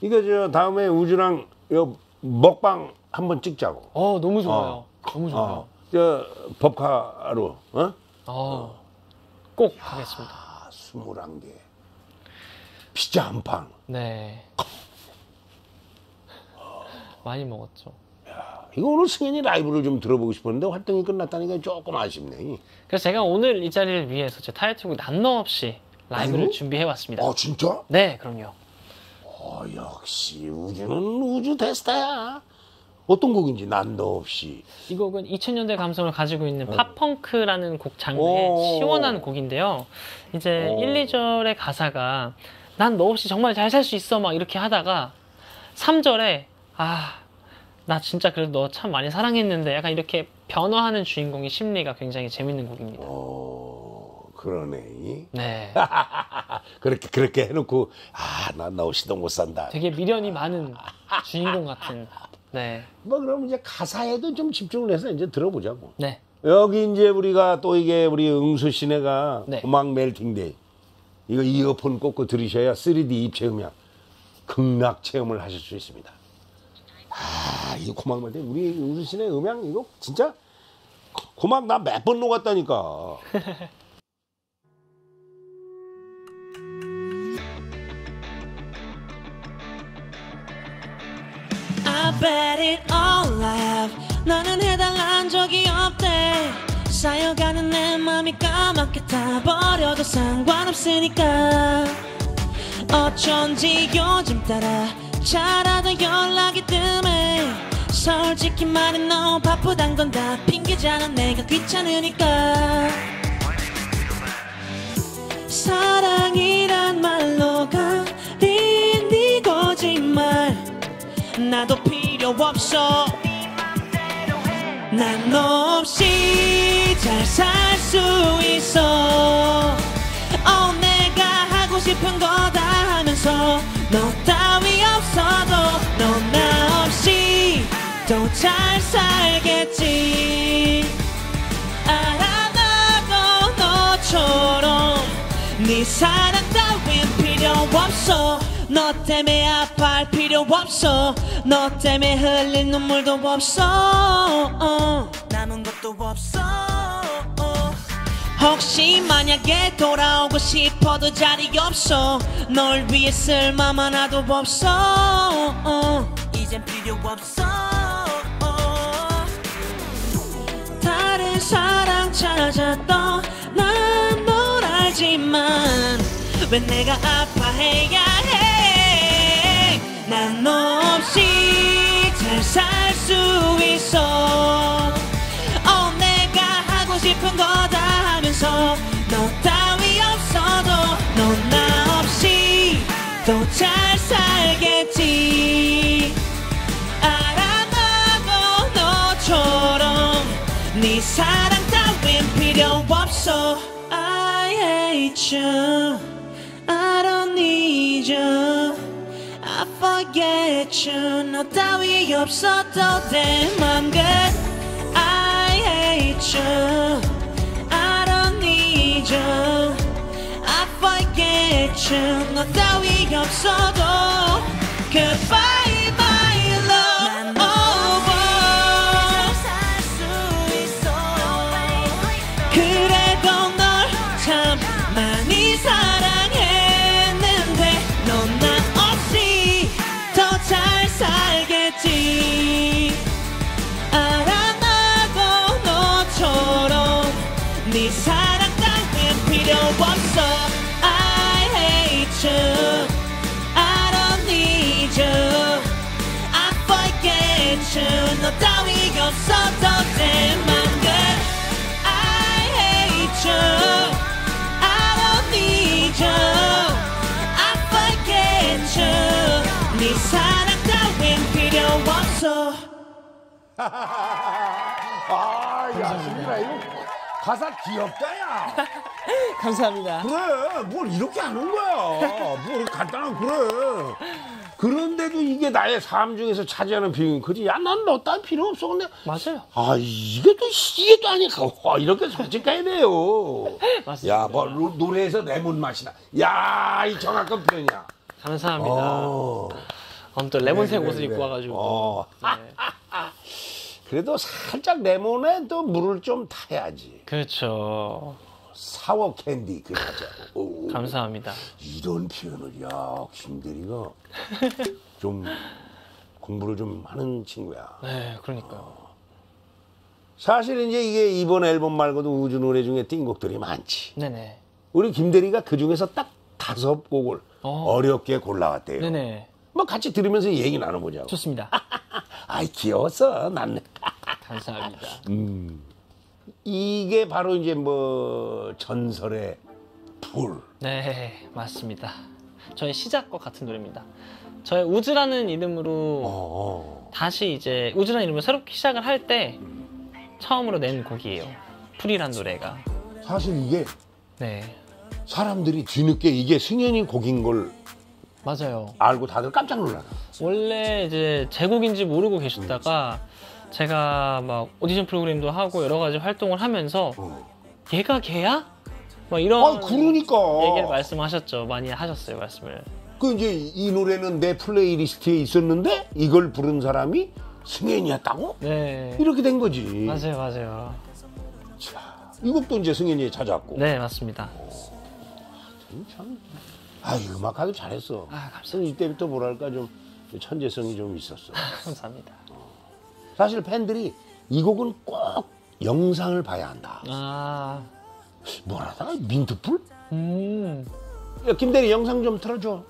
Speaker 1: 이거 저 다음에 우주랑 요 먹방 한번 찍자고.
Speaker 2: 어 너무 좋아요. 너무 좋아요.
Speaker 1: 어, 저 법카로, 어?
Speaker 2: 어. 꼭 하겠습니다.
Speaker 1: 아, 스물한 개. 피자 한 판.
Speaker 2: 네. 많이 먹었죠.
Speaker 1: 이거 오늘 승현이 라이브를 좀 들어보고 싶었는데 활동이 끝났다니까 조금 아쉽네.
Speaker 2: 그래서 제가 오늘 이 자리를 위해서 제 타이틀곡 난너 없이 라이브를
Speaker 1: 라이브?
Speaker 2: 준비해 왔습니다.
Speaker 1: 아 진짜?
Speaker 2: 네, 그럼요.
Speaker 1: 어, 역시 우주는 우주 대스타야. 어떤 곡인지 난도 없이.
Speaker 2: 이 곡은 2000년대 감성을 가지고 있는 팝펑크라는 곡 장르의
Speaker 1: 어. 오.
Speaker 2: 시원한 곡인데요. 이제
Speaker 1: 오.
Speaker 2: 1, 2절의 가사가 난 너 없이 정말 잘 살 수 있어 막 이렇게 하다가 3절에 아, 나 진짜 그래도 너 참 많이 사랑했는데 약간 이렇게 변화하는 주인공의 심리가 굉장히 재밌는 곡입니다.
Speaker 1: 어, 그러네.
Speaker 2: 네.
Speaker 1: 그렇게 그렇게 해놓고 아나나 없이도 못 산다.
Speaker 2: 되게 미련이 많은 주인공 같은. 네.
Speaker 1: 뭐 그럼 이제 가사에도 좀 집중을 해서 이제 들어보자고.
Speaker 2: 네.
Speaker 1: 여기 이제 우리가 또 이게 우리 응수 씨네가
Speaker 2: 네.
Speaker 1: 음악 멜팅데이 이거 이어폰 꽂고 들으셔야 3D 입체 음향 극락 체험을 하실 수 있습니다. 아, 이 고막 멜팅 우리 응수 씨네 음향 이거 진짜 고막 나 몇 번 녹았다니까.
Speaker 3: I bet it all have 나는 해달란 적이 없대. 쌓여가는 내 맘이 까맣게 타버려도 상관없으니까. 어쩐지 요즘 따라 잘하다 연락이 뜸해. 솔직히 말해 너 바쁘단 건 다 핑계잖아 내가 귀찮으니까 나도 필요 없어. 난 너 없이 잘 살 수 있어. 어 내가 하고 싶은 거 다 하면서 너 따위 없어도 너나 없이 더 잘 살겠지. 알아 나도 너처럼 네 사랑 따윈 필요 없어 너 때문에 아파할 필요 없어 너 때문에 흘린 눈물도 없어 어. 남은 것도 없어 어. 혹시 만약에 돌아오고 싶어도 자리 없어 널 위해 쓸맘 하나도 없어 어. 이젠 필요 없어 어. 다른 사랑 찾았던 난 널 알지만 왜 내가 아파해야 해? 난 너 없이 잘 살 수 있어. 어, 내가 하고 싶은 거 다 하면서 너 따위 없어도 너나 없이 더잘 살겠지. 알아 나도 너처럼 네 사랑 따윈 필요 없어 I hate you I don't need you forget you 너 따위 없어도 돼맘 끝 I hate you I don't need you I forget you 너 따위 없어도 Goodbye 필요 없어 I hate you I don't need you I forget you 너 따위 없어도 돼만 끝 I hate you I don't need you I forget you 네 사랑 따윈 필요 없어
Speaker 1: 아, 야, 승현아 이거 가사 귀엽다 야.
Speaker 2: 감사합니다.
Speaker 1: 그래, 뭘 이렇게 하는 거야. 뭘 간단한 그래. 그런데도 이게 나의 삶 중에서 차지하는 비중이 크지. 야, 난 너 딸 필요 없어. 근데
Speaker 2: 맞아요.
Speaker 1: 아 이게 또 이게 또 아니까 와, 이렇게 솔직해야 돼요.
Speaker 2: 맞습니다.
Speaker 1: 야, 뭐 루- 노래에서 레몬 맛이나. 야, 이 정확한 표현이야.
Speaker 2: 감사합니다.
Speaker 1: 어.
Speaker 2: 또 레몬색
Speaker 1: 그래,
Speaker 2: 옷을
Speaker 1: 그래,
Speaker 2: 입고
Speaker 1: 그래.
Speaker 2: 와가지고.
Speaker 1: 어.
Speaker 2: 네.
Speaker 1: 그래도 살짝 레몬에 또 물을 좀 타야지.
Speaker 2: 그렇죠.
Speaker 1: 사워 캔디 그거죠. 오,
Speaker 2: 감사합니다.
Speaker 1: 이런 표현을 야 김대리가 좀 공부를 좀 하는 친구야.
Speaker 2: 네, 그러니까요.
Speaker 1: 사실 이제 이게 이번 앨범 말고도 우주 노래 중에 띵곡들이 많지.
Speaker 2: 네네.
Speaker 1: 우리 김대리가 그 중에서 딱 다섯 곡을
Speaker 2: 어.
Speaker 1: 어. 렵게 골라왔대요.
Speaker 2: 네네.
Speaker 1: 뭐 같이 들으면서 얘기 나눠보자고.
Speaker 2: 좋습니다.
Speaker 1: 아이 귀여웠어. 난
Speaker 2: 감사합니다.
Speaker 1: 이게 바로 이제 뭐 전설의 불.
Speaker 2: 네, 맞습니다. 저의 시작과 같은 노래입니다. 저의 우즈라는 이름으로
Speaker 1: 어.
Speaker 2: 다시 이제 우즈라는 이름으로 새롭게 시작을 할 때 처음으로 낸 곡이에요. 풀이란 노래가.
Speaker 1: 사실 이게
Speaker 2: 네,
Speaker 1: 사람들이 뒤늦게 이게 승연이 곡인 걸
Speaker 2: 맞아요.
Speaker 1: 알고 다들 깜짝 놀라요.
Speaker 2: 원래 이제 제 곡인지 모르고 계셨다가 제가 막 오디션 프로그램도 하고 여러 가지 활동을 하면서
Speaker 1: 어.
Speaker 2: 얘가 걔야? 막 이런
Speaker 1: 아, 그러니까.
Speaker 2: 얘기를 말씀하셨죠. 많이 하셨어요, 말씀을.
Speaker 1: 그 이제 이 노래는 내 playlist에 있었는데 이걸 부른 사람이 승연이었다고?
Speaker 2: 네.
Speaker 1: 이렇게 된 거지.
Speaker 2: 맞아요, 맞아요.
Speaker 1: 자, 이 곡도 이제 승현이 찾았고.
Speaker 2: 네, 맞습니다.
Speaker 1: 참. 아, 이 음악하기 잘했어.
Speaker 2: 아, 감사합니다.
Speaker 1: 승 이때부터 뭐랄까 좀 천재성이 좀 있었어.
Speaker 2: 감사합니다.
Speaker 1: 사실 팬들이 이 곡은 꼭 영상을 봐야 한다.
Speaker 2: 아,
Speaker 1: 뭐라다가 민트풀?
Speaker 2: 음.
Speaker 1: 야, 김대리 영상 좀 틀어줘.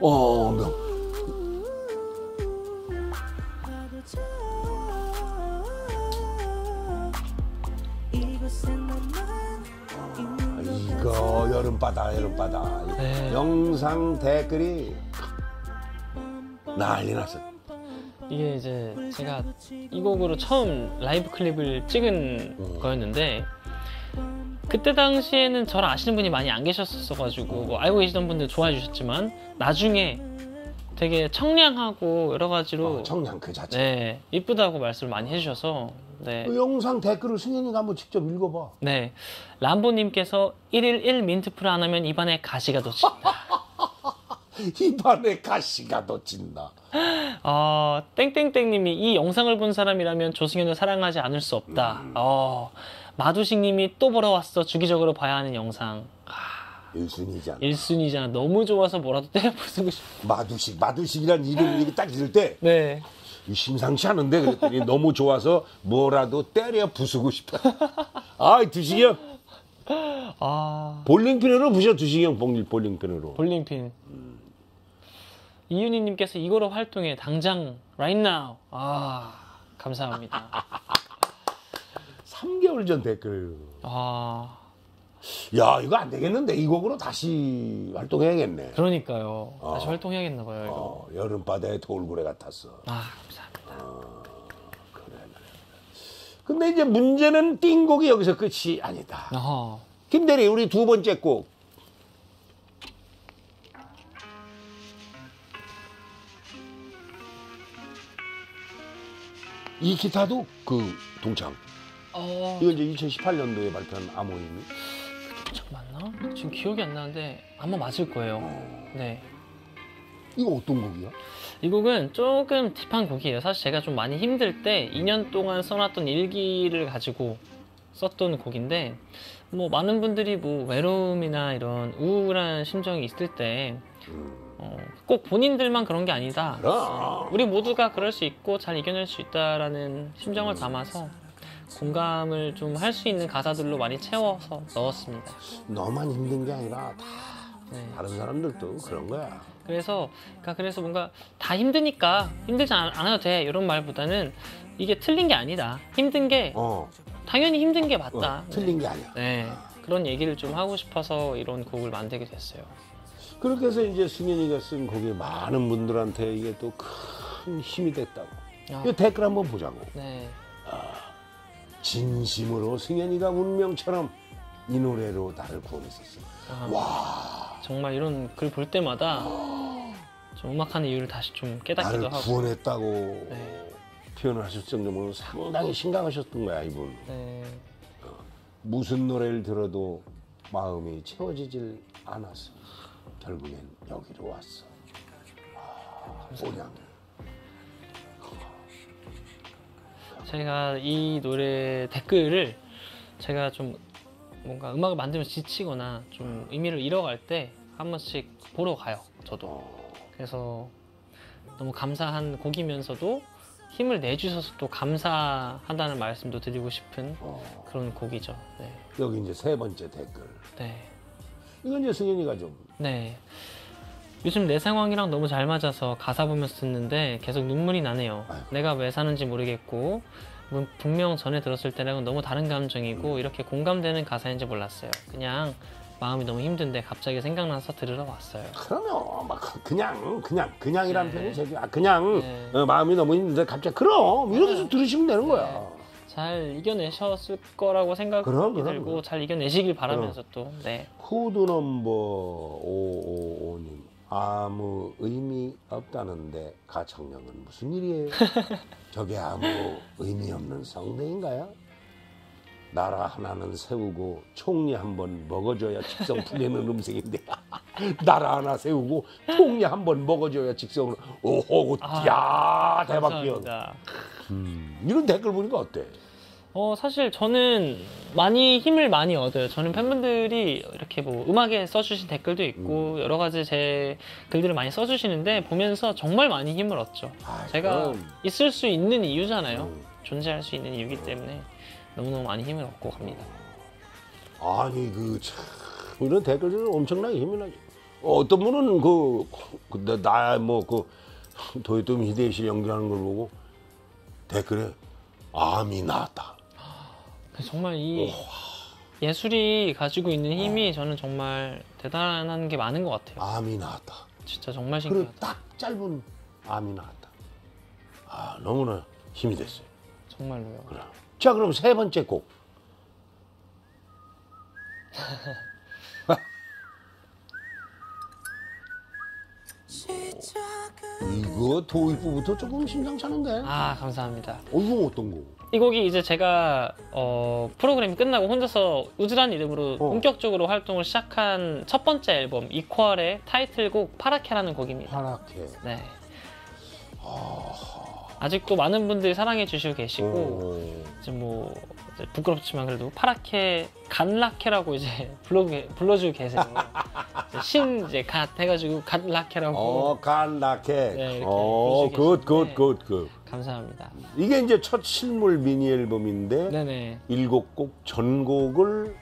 Speaker 1: 어, 명. 이 거 여름바다 여름바다.
Speaker 2: 네.
Speaker 1: 영상 댓글이 난리 났어.
Speaker 2: 이게 이제 제가 이 곡으로 처음 라이브 클립을 찍은 거였는데 그때 당시에는 저를 아시는 분이 많이 안 계셨었어가지고 뭐 알고 계시던 분들 좋아해 주셨지만 나중에 되게 청량하고 여러 가지로
Speaker 1: 어, 청량 그 자체.
Speaker 2: 네 이쁘다고 말씀을 많이 해주셔서 네.
Speaker 1: 그 영상 댓글을 승현이가 한번 직접 읽어봐
Speaker 2: 네. 람보님께서 1일 1 민트풀 안 하면 입안에 가시가 돋친다.
Speaker 1: 입안에 가시가 돋친다
Speaker 2: 어, 땡땡땡님이 이 영상을 본 사람이라면 조승현을 사랑하지 않을 수 없다. 어, 마두식님이 또 보러 왔어. 주기적으로 봐야 하는 영상.
Speaker 1: 일순이잖아
Speaker 2: 1순위잖아. 너무 좋아서 뭐라도 때려 부수고 싶어.
Speaker 1: 마두식 마두식이란 이름 이렇게 딱 읽을 때
Speaker 2: 네.
Speaker 1: 이 심상치 않은데 그랬더니 너무 좋아서 뭐라도 때려 부수고 싶다 아 두식이 형
Speaker 2: 아,
Speaker 1: 볼링핀으로 부셔 두식이 형 볼링, 볼링핀으로
Speaker 2: 볼링핀. 이윤희님께서 이거로 활동해. 당장, right now. 아, 감사합니다.
Speaker 1: 3개월 전 댓글
Speaker 2: 아,
Speaker 1: 야 이거 안 되겠는데 이 곡으로 다시 활동해야겠네
Speaker 2: 그러니까요. 다시 활동해야겠나 봐요, 이거.
Speaker 1: 어, 여름바다의 돌고래 같았어
Speaker 2: 아, 감사합니다.
Speaker 1: 근데 이제 문제는 띵곡이 여기서 끝이 아니다
Speaker 2: 아하.
Speaker 1: 김대리 우리 두 번째 곡 이 기타도 그 동창.
Speaker 2: 어,
Speaker 1: 이거 이제 2018년도에 발표한 암호임이.
Speaker 2: 참 맞나? 지금 기억이 안 나는데 아마 맞을 거예요. 네.
Speaker 1: 이거 어떤 곡이야?
Speaker 2: 이 곡은 조금 딥한 곡이에요. 사실 제가 좀 많이 힘들 때 2년 동안 써놨던 일기를 가지고 썼던 곡인데 뭐 많은 분들이 뭐 외로움이나 이런 우울한 심정이 있을 때 어, 꼭 본인들만 그런 게 아니다.
Speaker 1: 그럼.
Speaker 2: 우리 모두가 그럴 수 있고 잘 이겨낼 수 있다라는 심정을 담아서 공감을 좀 할 수 있는 가사들로 많이 채워서 넣었습니다.
Speaker 1: 너만 힘든 게 아니라 다
Speaker 2: 네.
Speaker 1: 다른 사람들도 그런 거야.
Speaker 2: 그래서 그러니까 그래서 뭔가 다 힘드니까 힘들지 않, 않아도 돼 이런 말보다는 이게 틀린 게 아니다. 힘든 게
Speaker 1: 어,
Speaker 2: 당연히 힘든 게
Speaker 1: 어,
Speaker 2: 맞다.
Speaker 1: 틀린 게 아니야.
Speaker 2: 네 그런 얘기를 좀 하고 싶어서 이런 곡을 만들게 됐어요.
Speaker 1: 그렇게 해서 이제 승현이가 쓴 곡이 많은 분들한테 이게 또 큰 힘이 됐다고.
Speaker 2: 아.
Speaker 1: 이 댓글 한번 보자고.
Speaker 2: 네
Speaker 1: 진심으로 승현이가 운명처럼 이 노래로 나를 구원했었어.
Speaker 2: 아.
Speaker 1: 와,
Speaker 2: 정말 이런 글 볼 때마다 좀 음악하는 이유를 다시 좀 깨닫기도
Speaker 1: 나를
Speaker 2: 하고.
Speaker 1: 구원했다고
Speaker 2: 네.
Speaker 1: 표현을 하실 정도면 상당히 심각하셨던 거야 이분.
Speaker 2: 네.
Speaker 1: 무슨 노래를 들어도 마음이 채워지질 않았어. 결국엔 여기로 왔어. 아, 오냥.
Speaker 2: 제가 이 노래 댓글을 제가 좀 뭔가 음악을 만들면서 지치거나 좀 의미를 잃어갈 때 한 번씩 보러 가요. 저도.
Speaker 1: 어,
Speaker 2: 그래서 너무 감사한 곡이면서도 힘을 내주셔서 또 감사하다는 말씀도 드리고 싶은
Speaker 1: 어.
Speaker 2: 그런 곡이죠. 네.
Speaker 1: 여기 이제 세 번째 댓글.
Speaker 2: 네.
Speaker 1: 이건 이제 승현이가 좀
Speaker 2: 네. 요즘 내 상황이랑 너무 잘 맞아서 가사 보면서 듣는데 계속 눈물이 나네요.
Speaker 1: 아이고.
Speaker 2: 내가 왜 사는지 모르겠고 문- 분명 전에 들었을 때랑은 너무 다른 감정이고 이렇게 공감되는 가사인지 몰랐어요. 그냥 마음이 너무 힘든데 갑자기 생각나서 들으러 왔어요.
Speaker 1: 그러면 막 그냥 그냥 그냥이라는
Speaker 2: 네.
Speaker 1: 표현이 제일 아, 그냥
Speaker 2: 네.
Speaker 1: 어, 마음이 너무 힘든데 갑자기 그럼 이렇게 해서 들으시면 되는 거야.
Speaker 2: 잘 이겨내셨을 거라고 생각이
Speaker 1: 그럼, 그럼,
Speaker 2: 들고
Speaker 1: 그럼.
Speaker 2: 잘 이겨내시길 바라면서 또 네.
Speaker 1: 코드 넘버 555님 아무 의미 없다는데 가창력은 무슨 일이에요? 저게 아무 의미 없는 성대인가요? 나라 하나는 세우고 총리 한 번 먹어줘야 직성 풀리는 음색인데 나라 하나 세우고 총리 한 번 먹어줘야 직성을 오호
Speaker 2: 아,
Speaker 1: 야 대박이야. 음, 이런 댓글 보니까 어때?
Speaker 2: 어, 사실 저는 많이 힘을 많이 얻어요. 저는 팬분들이 이렇게 뭐 음악에 써주신 댓글도 있고
Speaker 1: 음.
Speaker 2: 여러 가지 제 글들을 많이 써주시는데 보면서 정말 많이 힘을 얻죠.
Speaker 1: 아,
Speaker 2: 제가
Speaker 1: 그럼.
Speaker 2: 있을 수 있는 이유잖아요.
Speaker 1: 음.
Speaker 2: 존재할 수 있는 이유기 때문에 너무너무 많이 힘을 얻고 갑니다.
Speaker 1: 아니 그참 이런 댓글들은 엄청나게 힘이 나죠. 어떤 분은 그 나뭐그 도요토미 히데시 연기하는 걸 보고 댓글에 암이 나왔다.
Speaker 2: 정말 이 예술이 가지고 있는 힘이 저는 정말 대단한 게 많은 것 같아요.
Speaker 1: 암이 나왔다.
Speaker 2: 진짜 정말
Speaker 1: 그리고
Speaker 2: 신기하다.
Speaker 1: 딱 짧은 암이 나왔다. 아 너무나 힘이 됐어요.
Speaker 2: 정말로요.
Speaker 1: 그래. 자 그럼 세 번째 곡. 이거 도입부부터 조금 심상찮은데.
Speaker 2: 아 감사합니다.
Speaker 1: 어, 이거 어떤 거?
Speaker 2: 이 곡이 이제 제가 어, 프로그램이 끝나고 혼자서 우즈란 이름으로
Speaker 1: 어.
Speaker 2: 본격적으로 활동을 시작한 첫 번째 앨범 이퀄의 타이틀곡 파라케라는 곡입니다.
Speaker 1: 파랗게.
Speaker 2: 네. 아직도 많은 분들이 사랑해 주시고 계시고
Speaker 1: 오.
Speaker 2: 이제 뭐 부끄럽지만 그래도 파라케 God라케라고 이제 불러 불러주고 계세요. 이제 신 이제 God 해가지고 God라케라고
Speaker 1: 어, God라케.
Speaker 2: 네, 이렇게
Speaker 1: 어,
Speaker 2: good, good.
Speaker 1: good, good.
Speaker 2: 감사합니다.
Speaker 1: 이게 이제 첫 실물 미니 앨범인데
Speaker 2: 네네.
Speaker 1: 일곱 곡 전곡을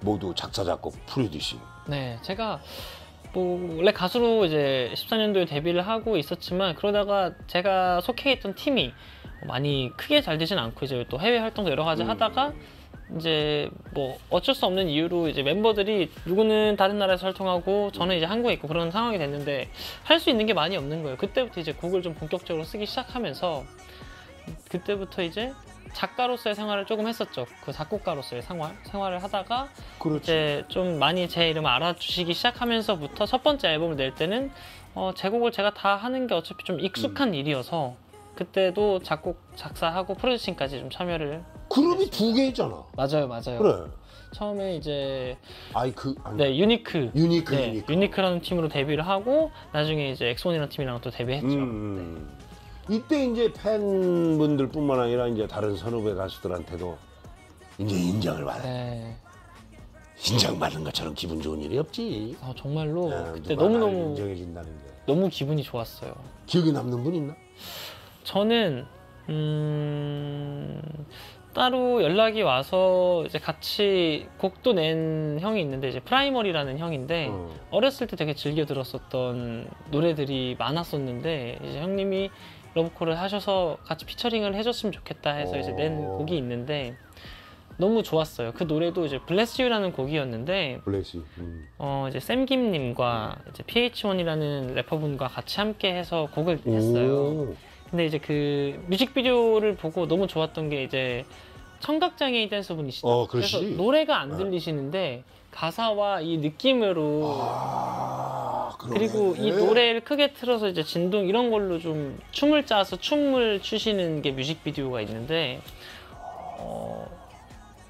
Speaker 1: 모두 작사 작곡 producing.
Speaker 2: 네, 제가 뭐 원래 가수로 이제 14년도에 데뷔를 하고 있었지만 그러다가 제가 속해 있던 팀이 많이 크게 잘 되진 않고 이제 또 해외 활동도 여러 가지
Speaker 1: 음.
Speaker 2: 하다가 이제 뭐 어쩔 수 없는 이유로 이제 멤버들이 누구는 다른 나라에서 활동하고 저는 이제 한국에 있고 그런 상황이 됐는데 할 수 있는 게 많이 없는 거예요. 그때부터 이제 곡을 좀 본격적으로 쓰기 시작하면서 그때부터 이제 작가로서의 생활을 조금 했었죠. 그 작곡가로서의 생활 생활을 하다가
Speaker 1: 그렇지.
Speaker 2: 이제 좀 많이 제 이름을 알아주시기 시작하면서부터 첫 번째 앨범을 낼 때는 어, 제 곡을 제가 다 하는 게 어차피 좀 익숙한 일이어서 그때도 작곡 작사하고 producing까지 좀 참여를
Speaker 1: 그룹이 두개 있잖아.
Speaker 2: 맞아요 맞아요
Speaker 1: 그래.
Speaker 2: 처음에 이제
Speaker 1: 아이 그 아니.
Speaker 2: 네
Speaker 1: UNIQ UNIQ
Speaker 2: 네, UNIQ. UNIQ라는 팀으로 데뷔를 하고 나중에 이제 X1이라는 팀이랑 또 데뷔했죠
Speaker 1: 음. 이때 이제 팬분들뿐만 아니라 이제 다른 선후배 가수들한테도 이제 인정을 받아.
Speaker 2: 네.
Speaker 1: 인정받는 것처럼 기분 좋은 일이 없지.
Speaker 2: 아, 정말로
Speaker 1: 어,
Speaker 2: 그때
Speaker 1: 누가 나를
Speaker 2: 너무 너무
Speaker 1: 인정해준다는 게.
Speaker 2: 너무 기분이 좋았어요
Speaker 1: 기억에 남는 분 있나?
Speaker 2: 저는 음, 따로 연락이 와서 이제 같이 곡도 낸 형이 있는데 이제 프라이머리라는 형인데
Speaker 1: 어.
Speaker 2: 어렸을 때 되게 즐겨 들었었던 노래들이 많았었는데 이제 형님이 러브콜을 하셔서 같이 featuring을 해줬으면 좋겠다 해서 이제 낸
Speaker 1: 오.
Speaker 2: 곡이 있는데 너무 좋았어요. 그 노래도 이제 Bless You라는 곡이었는데
Speaker 1: 블레시. 음.
Speaker 2: 어 이제 샘김님과 이제 PH1이라는 래퍼분과 같이 함께 해서 곡을 했어요.
Speaker 1: 오.
Speaker 2: 근데 이제 그 뮤직비디오를 보고 너무 좋았던 게 이제 청각장애인 댄서분이시다.
Speaker 1: 어, 그렇지.
Speaker 2: 래서 노래가 안
Speaker 1: 어.
Speaker 2: 들리시는데 가사와 이 느낌으로
Speaker 1: 아, 그러네.
Speaker 2: 그리고 이 노래를 크게 틀어서 이제 진동 이런 걸로 좀 춤을 짜서 춤을 추시는 게 뮤직비디오가 있는데 어,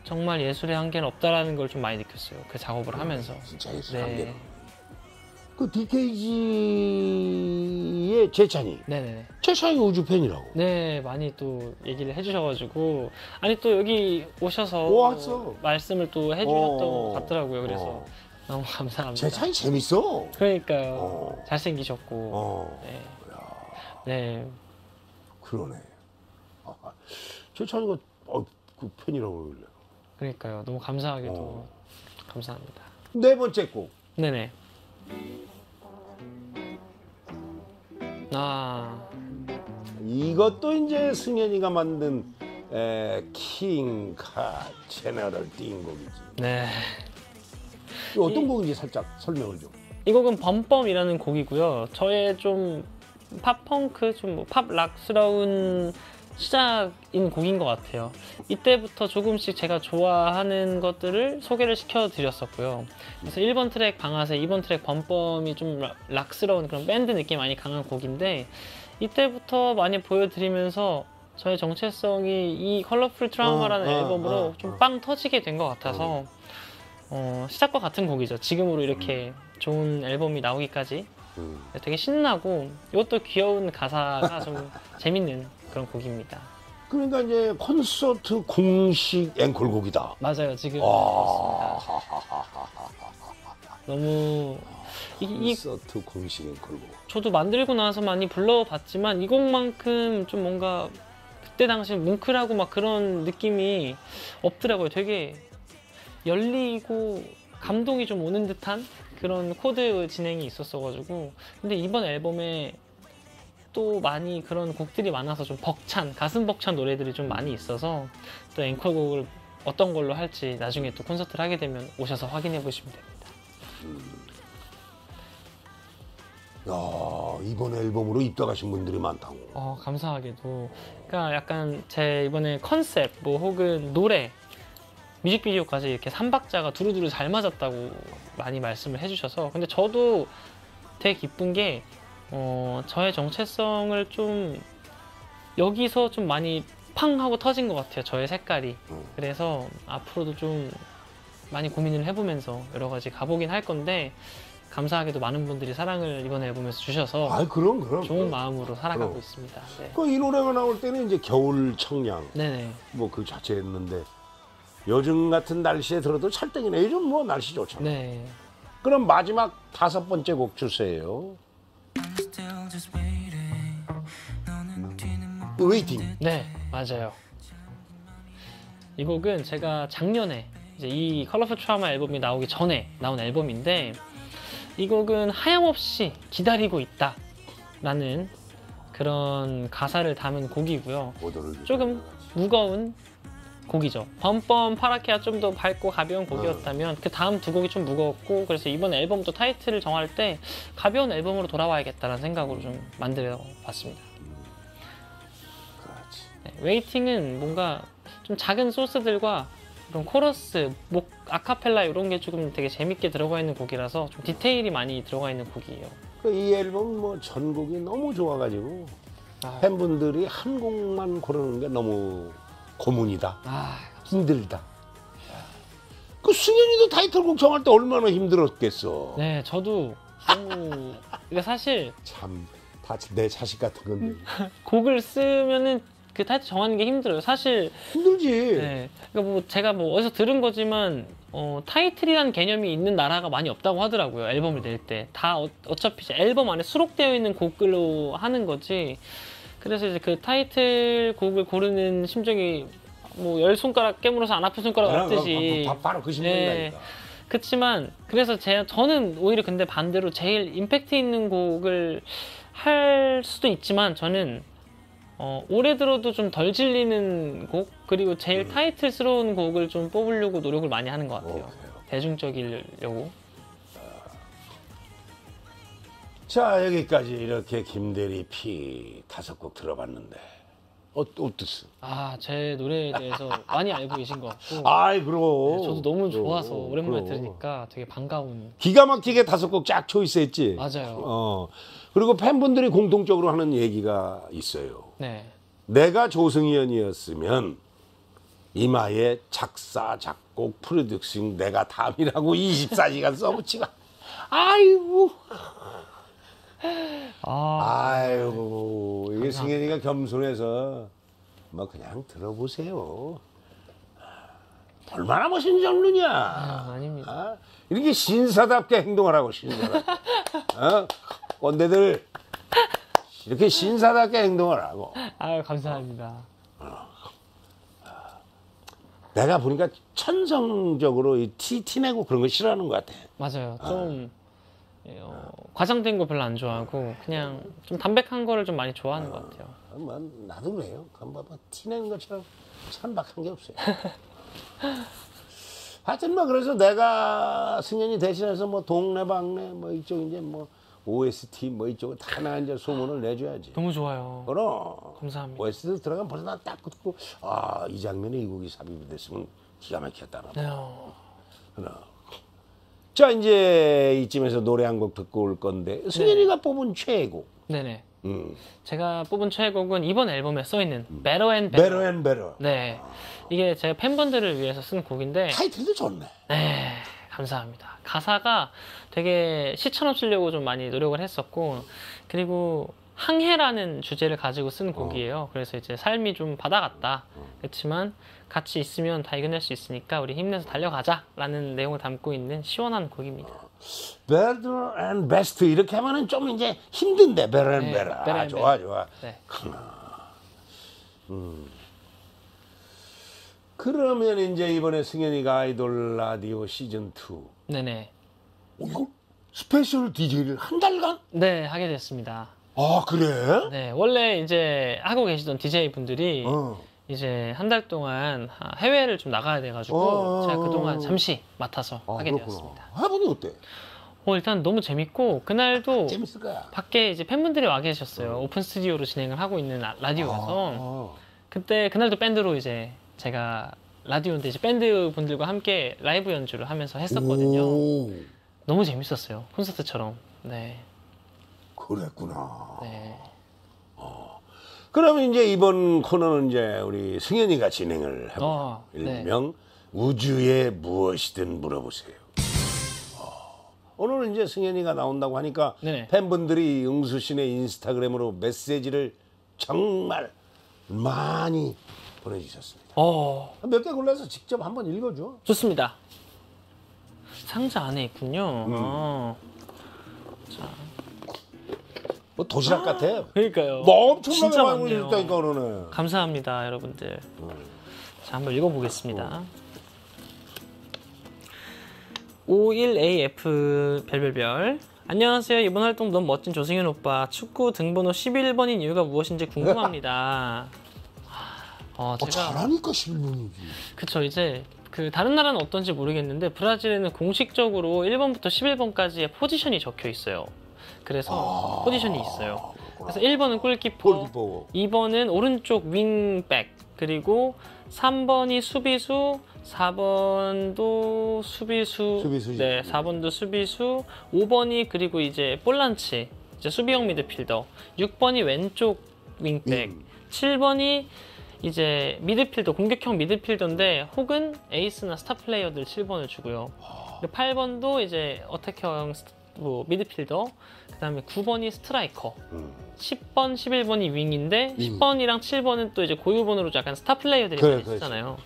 Speaker 2: 정말 예술의 한계는 없다라는 걸 좀 많이 느꼈어요. 그 작업을 하면서.
Speaker 1: 진짜 예술
Speaker 2: 네.
Speaker 1: 한계. 그 DKG의 재찬이.
Speaker 2: 네네네.
Speaker 1: 재찬이 우주 팬이라고.
Speaker 2: 네, 많이 또 얘기를 해주셔가지고 아니 또 여기 오셔서
Speaker 1: 오, 왔어.
Speaker 2: 말씀을 또 해주셨던
Speaker 1: 어.
Speaker 2: 것 같더라고요. 그래서
Speaker 1: 어.
Speaker 2: 너무 감사합니다.
Speaker 1: 재찬이 재밌어.
Speaker 2: 그러니까요.
Speaker 1: 어.
Speaker 2: 잘생기셨고.
Speaker 1: 어,
Speaker 2: 네. 네.
Speaker 1: 그러네. 아, 재찬이가 어, 그 팬이라고 그러길래.
Speaker 2: 그러니까요. 너무 감사하게도
Speaker 1: 어.
Speaker 2: 감사합니다.
Speaker 1: 네 번째 곡.
Speaker 2: 네네. 아,
Speaker 1: 이것도 이제 승현이가 만든 에, 킹카 제너럴 띵 곡이지.
Speaker 2: 네.
Speaker 1: 이거 어떤
Speaker 2: 이-
Speaker 1: 곡인지 살짝 설명을 좀.
Speaker 2: 이 곡은 Bump Bump이라는 곡이고요. 저의 좀 팝펑크, 좀뭐 팝락스러운 시작인 곡인 것 같아요. 이때부터 조금씩 제가 좋아하는 것들을 소개를 시켜드렸었고요. 그래서 1번 트랙 방아쇠, 2번 트랙 Bump Bump이 좀 락- 락스러운 그런 밴드 느낌 많이 강한 곡인데 이때부터 많이 보여드리면서 저의 정체성이 이 Colorful Trauma라는
Speaker 1: 어, 어,
Speaker 2: 앨범으로
Speaker 1: 어,
Speaker 2: 좀
Speaker 1: 어.
Speaker 2: 빵 터지게 된 것 같아서 어, 시작과 같은 곡이죠. 지금으로 이렇게 좋은 앨범이 나오기까지
Speaker 1: 음.
Speaker 2: 되게 신나고 이것도 귀여운 가사가 좀 재밌는 그런 곡입니다.
Speaker 1: 그러니까 이제 콘서트 공식 앵콜곡이다.
Speaker 2: 맞아요, 지금
Speaker 1: 아.
Speaker 2: 너무 이
Speaker 1: 콘서트 공식 앵콜곡.
Speaker 2: 저도 만들고 나서 많이 불러봤지만 이 곡만큼 좀 뭔가 그때 당시 뭉클하고 막 그런 느낌이 없더라고요. 되게 열리고 감동이 좀 오는 듯한 그런 코드 진행이 있었어가지고 근데 이번 앨범에 또 많이 그런 곡들이 많아서 좀 벅찬 가슴 벅찬 노래들이 좀 많이 있어서 또 앵콜곡을 어떤 걸로 할지 나중에 또 콘서트를 하게 되면 오셔서 확인해 보시면 됩니다.
Speaker 1: 야, 이번 앨범으로 입덕하신 분들이 많다고.
Speaker 2: 어, 감사하게도. 그러니까 약간 제 이번에 컨셉 뭐 혹은 노래 뮤직비디오까지 이렇게 삼박자가 두루두루 잘 맞았다고 많이 말씀을 해주셔서 근데 저도 되게 기쁜 게 어, 저의 정체성을 좀 여기서 좀 많이 팡 하고 터진 것 같아요 저의 색깔이
Speaker 1: 음.
Speaker 2: 그래서 앞으로도 좀 많이 고민을 해보면서 여러 가지 가보긴 할 건데 감사하게도 많은 분들이 사랑을 이번 앨범에서 주셔서
Speaker 1: 아, 그럼 그럼.
Speaker 2: 좋은
Speaker 1: 그럼.
Speaker 2: 마음으로 살아가고
Speaker 1: 그럼.
Speaker 2: 있습니다. 네.
Speaker 1: 그이 노래가 나올 때는 이제 겨울 청량
Speaker 2: 네네.
Speaker 1: 뭐 그 자체였는데 요즘 같은 날씨에 들어도 찰떡이네. 요즘 뭐 날씨 좋잖아.
Speaker 2: 네.
Speaker 1: 그럼 마지막 다섯 번째 곡 주세요.
Speaker 3: Waiting.
Speaker 2: 네, 맞아요. 이 곡은 제가 작년에 이제 이 Colorful Trauma 앨범이 나오기 전에 나온 앨범인데 이 곡은 하염없이 기다리고 있다 라는 그런 가사를 담은 곡이고요. 조금 무거운 곡이죠. Bump Bump 파랗게가 좀 더 밝고 가벼운 곡이었다면 그 다음 두 곡이 좀 무거웠고 그래서 이번 앨범도 타이틀을 정할 때 가벼운 앨범으로 돌아와야겠다는 생각으로 좀 만들어 봤습니다. 네, Waiting은 뭔가 좀 작은 소스들과 그런 코러스, 목, 아카펠라 이런 게 조금 되게 재밌게 들어가 있는 곡이라서 좀 디테일이 많이 들어가 있는 곡이에요.
Speaker 1: 그이 앨범 뭐 전곡이 너무 좋아가지고
Speaker 2: 아,
Speaker 1: 팬분들이 한 곡만 고르는 게 너무 고문이다.
Speaker 2: 아,
Speaker 1: 힘들다. 그 승연이도 타이틀곡 정할 때 얼마나 힘들었겠어.
Speaker 2: 네, 저도 너무 이게 사실
Speaker 1: 참, 다 내 자식 같은 건데.
Speaker 2: 곡을 쓰면은 그 타이틀 정하는 게 힘들어요. 사실
Speaker 1: 힘들지.
Speaker 2: 네. 그러니까 뭐 제가 뭐 어디서 들은 거지만 어, 타이틀이라는 개념이 있는 나라가 많이 없다고 하더라고요. 앨범을 낼 때. 다 어, 이제 앨범 안에 수록되어 있는 곡들로 하는 거지. 그래서 이제 그 타이틀 곡을 고르는 심정이 뭐 열 손가락 깨물어서 안 아픈 손가락 같듯이.
Speaker 1: 바, 바, 바로 그 심정이니까.
Speaker 2: 그렇지만 그래서 제 저는 오히려 근데 반대로 제일 임팩트 있는 곡을 할 수도 있지만 저는 어, 오래 들어도 좀 덜 질리는 곡 그리고 제일
Speaker 1: 음.
Speaker 2: 타이틀스러운 곡을 좀 뽑으려고 노력을 많이 하는 것 같아요.
Speaker 1: 오케이.
Speaker 2: 대중적이려고.
Speaker 1: 자 여기까지 이렇게 김대리 피 다섯 곡 들어봤는데 어, 어땠어?
Speaker 2: 아, 제 노래에 대해서 많이 알고 계신 것 같고
Speaker 1: 아이 그럼.
Speaker 2: 네, 저도 너무 좋아서
Speaker 1: 그럼,
Speaker 2: 오랜만에
Speaker 1: 그럼.
Speaker 2: 들으니까 되게 반가운
Speaker 1: 기가 막히게 다섯 곡 쫙 초이스 했지.
Speaker 2: 맞아요.
Speaker 1: 어 그리고 팬분들이 공통적으로 하는 얘기가 있어요.
Speaker 2: 네.
Speaker 1: 내가 조승연이었으면 이마에 작사 작곡 프로듀싱 내가 담이라고 24시간 써붙이가. 아이고.
Speaker 2: 아,
Speaker 1: 아이고 이게 승현이가 겸손해서 뭐 그냥 들어보세요. 얼마나 멋진 장르냐.
Speaker 2: 아, 아닙니다.
Speaker 1: 아, 이렇게 신사답게 행동하라고 신사답게. 어? 꼰대들 이렇게 신사답게 행동하라고.
Speaker 2: 아유, 감사합니다.
Speaker 1: 내가 보니까 천성적으로 이 티, 티 내고 그런 거 싫어하는 것 같아.
Speaker 2: 맞아요. 좀 어, 과장된 거 별로 안 좋아하고 그냥 좀 담백한 거를 좀 많이 좋아하는 것 같아요.
Speaker 1: 뭐 나도 그래요. 뭐, 뭐, 티 내는 것처럼 천박한 게 없어요. 하여튼 뭐 그래서 내가 승현이 대신해서 뭐 동네방네 뭐 이쪽 이제 뭐 OST 뭐 이쪽을 다 나 이제 소문을 내줘야지.
Speaker 2: 너무 좋아요.
Speaker 1: 그럼
Speaker 2: 감사합니다.
Speaker 1: OST 들어가면 벌써 나딱 듣고 아 이 장면에 이 곡이 삽입이 됐으면 기가 막혔다. 나.
Speaker 2: 네, 어,
Speaker 1: 그럼. 자 이제 이쯤에서 노래 한 곡 듣고 올 건데 승현이가 뽑은 최애곡.
Speaker 2: 네네.
Speaker 1: 음.
Speaker 2: 제가 뽑은 최애곡은 이번 앨범에 써 있는 Better and Better.
Speaker 1: Better and Better.
Speaker 2: 네. 이게 제가 팬분들을 위해서 쓴 곡인데
Speaker 1: 타이틀도 좋네.
Speaker 2: 네, 감사합니다. 가사가 되게 시처럼 쓰려고 좀 많이 노력을 했었고, 그리고 항해라는 주제를 가지고 쓴 곡이에요. 그래서 이제 삶이 좀 바다 같다. 그렇지만 같이 있으면 다 이겨낼 수 있으니까 우리 힘내서 달려가자라는 내용을 담고 있는 시원한 곡입니다.
Speaker 1: better and best 이렇게 하면은 좀 이제 힘든데 better and
Speaker 2: 네,
Speaker 1: better.
Speaker 2: better
Speaker 1: 아,
Speaker 2: and
Speaker 1: 좋아 좋아.
Speaker 2: 네.
Speaker 1: 그러면 이제 이번에 승연이가 아이돌 라디오 시즌 2.
Speaker 2: 네네.
Speaker 1: 어, 이거 스페셜 DJ를 한 달간?
Speaker 2: 네, 하게 됐습니다.
Speaker 1: 아 그래?
Speaker 2: 네, 원래 이제 하고 계시던 DJ 분들이
Speaker 1: 어.
Speaker 2: 이제 한 달 동안 해외를 좀 나가야 돼가지고
Speaker 1: 어.
Speaker 2: 제가 그동안 잠시 맡아서
Speaker 1: 아,
Speaker 2: 하게
Speaker 1: 그렇구나.
Speaker 2: 되었습니다.
Speaker 1: 해보니 어때?
Speaker 2: 어, 일단 너무 재밌고 그날도
Speaker 1: 재밌을 거야.
Speaker 2: 밖에 이제 팬분들이 와 계셨어요. 오픈 스튜디오로 진행을 하고 있는 라- 라디오여서
Speaker 1: 아,
Speaker 2: 그때 그날도 밴드로 이제 제가 라디오인데 이제 밴드 분들과 함께 라이브 연주를 하면서 했었거든요.
Speaker 1: 오,
Speaker 2: 너무 재밌었어요. 콘서트처럼. 네.
Speaker 1: 그랬구나.
Speaker 2: 네.
Speaker 1: 그러면 이제 이번 코너는 이제 우리 승연이가 진행을 해보.
Speaker 2: 어, 네.
Speaker 1: 일명 우주에 무엇이든 물어보세요. 어, 오늘은 이제 승현이가 나온다고 하니까
Speaker 2: 네.
Speaker 1: 팬분들이 응수 씨네 인스타그램으로 메시지를 정말 많이 보내주셨습니다.
Speaker 2: 어,
Speaker 1: 몇 개 골라서 직접 한번 읽어줘.
Speaker 2: 좋습니다. 상자 안에 있군요.
Speaker 1: 음.
Speaker 2: 어.
Speaker 1: 뭐 도시락 같아.
Speaker 2: 그러니까요.
Speaker 1: 뭐 엄청나게
Speaker 2: 진짜
Speaker 1: 많이
Speaker 2: 많네요.
Speaker 1: 보내줬다니까 오늘은.
Speaker 2: 감사합니다, 여러분들. 자, 한번 읽어보겠습니다. 51AF 별별별 안녕하세요. 이번 활동 너무 멋진 조승현 오빠. 축구 등번호 11번인 이유가 무엇인지 궁금합니다. 어,
Speaker 1: 어,
Speaker 2: 제가
Speaker 1: 잘하니까 11분이지.
Speaker 2: 그쵸 이제 그 다른 나라는 어떤지 모르겠는데 브라질에는 공식적으로 1번부터 11번까지의 포지션이 적혀 있어요. 그래서 포지션이 있어요. 그래서 1번은 골키퍼,
Speaker 1: 골키퍼고.
Speaker 2: 2번은 오른쪽 윙백, 그리고 3번이 수비수, 4번도 수비수,
Speaker 1: 수비수지.
Speaker 2: 네, 4번도 수비수, 5번이 그리고 이제 볼란치, 이제 수비형 미드필더, 6번이 왼쪽 윙백,
Speaker 1: 음.
Speaker 2: 7번이 이제 미드필더, 공격형 미드필더인데 혹은 에이스나 스타 플레이어들 7번을 주고요. 8번도 이제 attack형 스- 뭐 미드필더, 그다음에 9번이 스트라이커,
Speaker 1: 음.
Speaker 2: 10번, 11번이 윙인데
Speaker 1: 윙.
Speaker 2: 10번이랑 7번은 또 이제 고유번으로 약간 스타 플레이어들이
Speaker 1: 그래,
Speaker 2: 많이
Speaker 1: 그렇지.
Speaker 2: 쓰잖아요.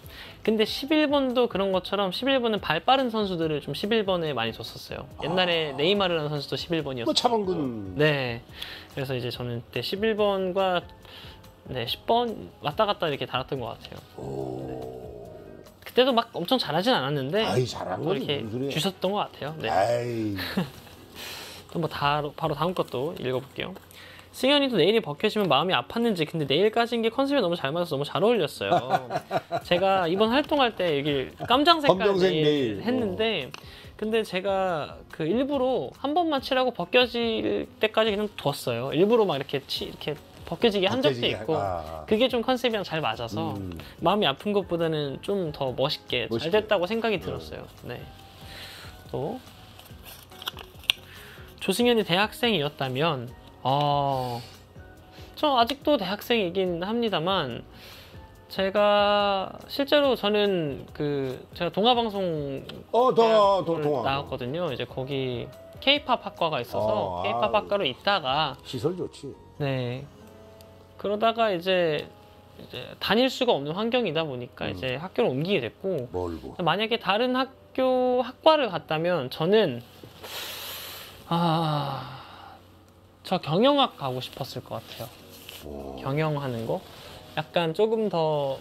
Speaker 2: 근데 11번도 그런 것처럼 11번은 발 빠른 선수들을 좀 11번에 많이 줬었어요. 옛날에 네이마르라는 선수도 11번이었어요.
Speaker 1: 뭐 차범근.
Speaker 2: 네. 그래서 이제 저는 그때 11번과 네, 10번 왔다 갔다 이렇게 달았던 것 같아요. 그때도 막 엄청 잘하진 않았는데
Speaker 1: 아이 잘한
Speaker 2: 또
Speaker 1: 거지.
Speaker 2: 이렇게. 주셨던 것 같아요. 네. 또뭐 바로 다음 것도 읽어볼게요. 승현이도 내일이 벗겨지면 마음이 아팠는지 근데 내일까지인 게 컨셉이 너무 잘 맞아서 너무 잘 어울렸어요. 제가 이번 활동할 때 여기 깜장 색깔. 했는데 근데 제가 그 일부러 한 번만 칠하고 벗겨질 때까지 그냥 뒀어요. 일부러 막 이렇게 치, 이렇게 벗겨지게 한 적도 있고
Speaker 1: 아.
Speaker 2: 그게 좀 컨셉이랑 잘 맞아서
Speaker 1: 음.
Speaker 2: 마음이 아픈 것보다는 좀 더 멋있게,
Speaker 1: 멋있게.
Speaker 2: 잘 됐다고 생각이 들었어요. 네. 또 조승현이 대학생이었다면 어, 저 아직도 대학생이긴 합니다만 제가 실제로 저는 그 제가 동아 방송
Speaker 1: 어, 더, 더,
Speaker 2: 대학을
Speaker 1: 동화.
Speaker 2: 나왔거든요. 이제 거기 K-팝 학과가 있어서
Speaker 1: 어,
Speaker 2: K-팝
Speaker 1: 아.
Speaker 2: 학과로 있다가
Speaker 1: 시설 좋지.
Speaker 2: 네 그러다가 이제 이제 다닐 수가 없는 환경이다 보니까
Speaker 1: 음.
Speaker 2: 이제 학교를 옮기게 됐고
Speaker 1: 멀고.
Speaker 2: 만약에 다른 학교 학과를 갔다면 저는 아 저 경영학 가고 싶었을 것 같아요.
Speaker 1: 오.
Speaker 2: 경영하는 거 약간 조금 더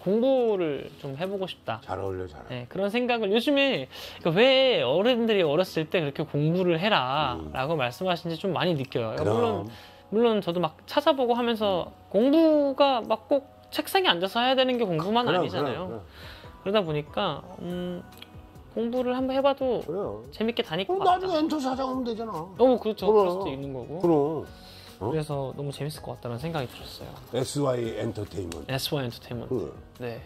Speaker 2: 공부를 좀 해보고 싶다.
Speaker 1: 잘 어울려, 잘. 어울려.
Speaker 2: 네, 그런 생각을 요즘에 그러니까 왜 어른들이 어렸을 때 그렇게 공부를 해라라고 말씀하시는지 좀 많이 느껴요. 물론
Speaker 1: 그럼.
Speaker 2: 물론 저도 막 찾아보고 하면서 공부가 막 꼭 책상에 앉아서 해야 되는 게 공부만
Speaker 1: 그럼,
Speaker 2: 아니잖아요.
Speaker 1: 그럼,
Speaker 2: 그러다 보니까 음, 공부를 한번 해봐도
Speaker 1: 그럼. 그래.
Speaker 2: 재밌게 다닐 것
Speaker 1: 그럼
Speaker 2: 같다.
Speaker 1: 나중에 엔터 사장하면 되잖아.
Speaker 2: 어, 그렇죠. 그럴 수도 있는 거고.
Speaker 1: 그럼. 어?
Speaker 2: 그래서 너무 재밌을 것 같다는 생각이 들었어요.
Speaker 1: SY 엔터테인먼트.
Speaker 2: S1 엔터테인먼트.
Speaker 1: 그래.
Speaker 2: 네.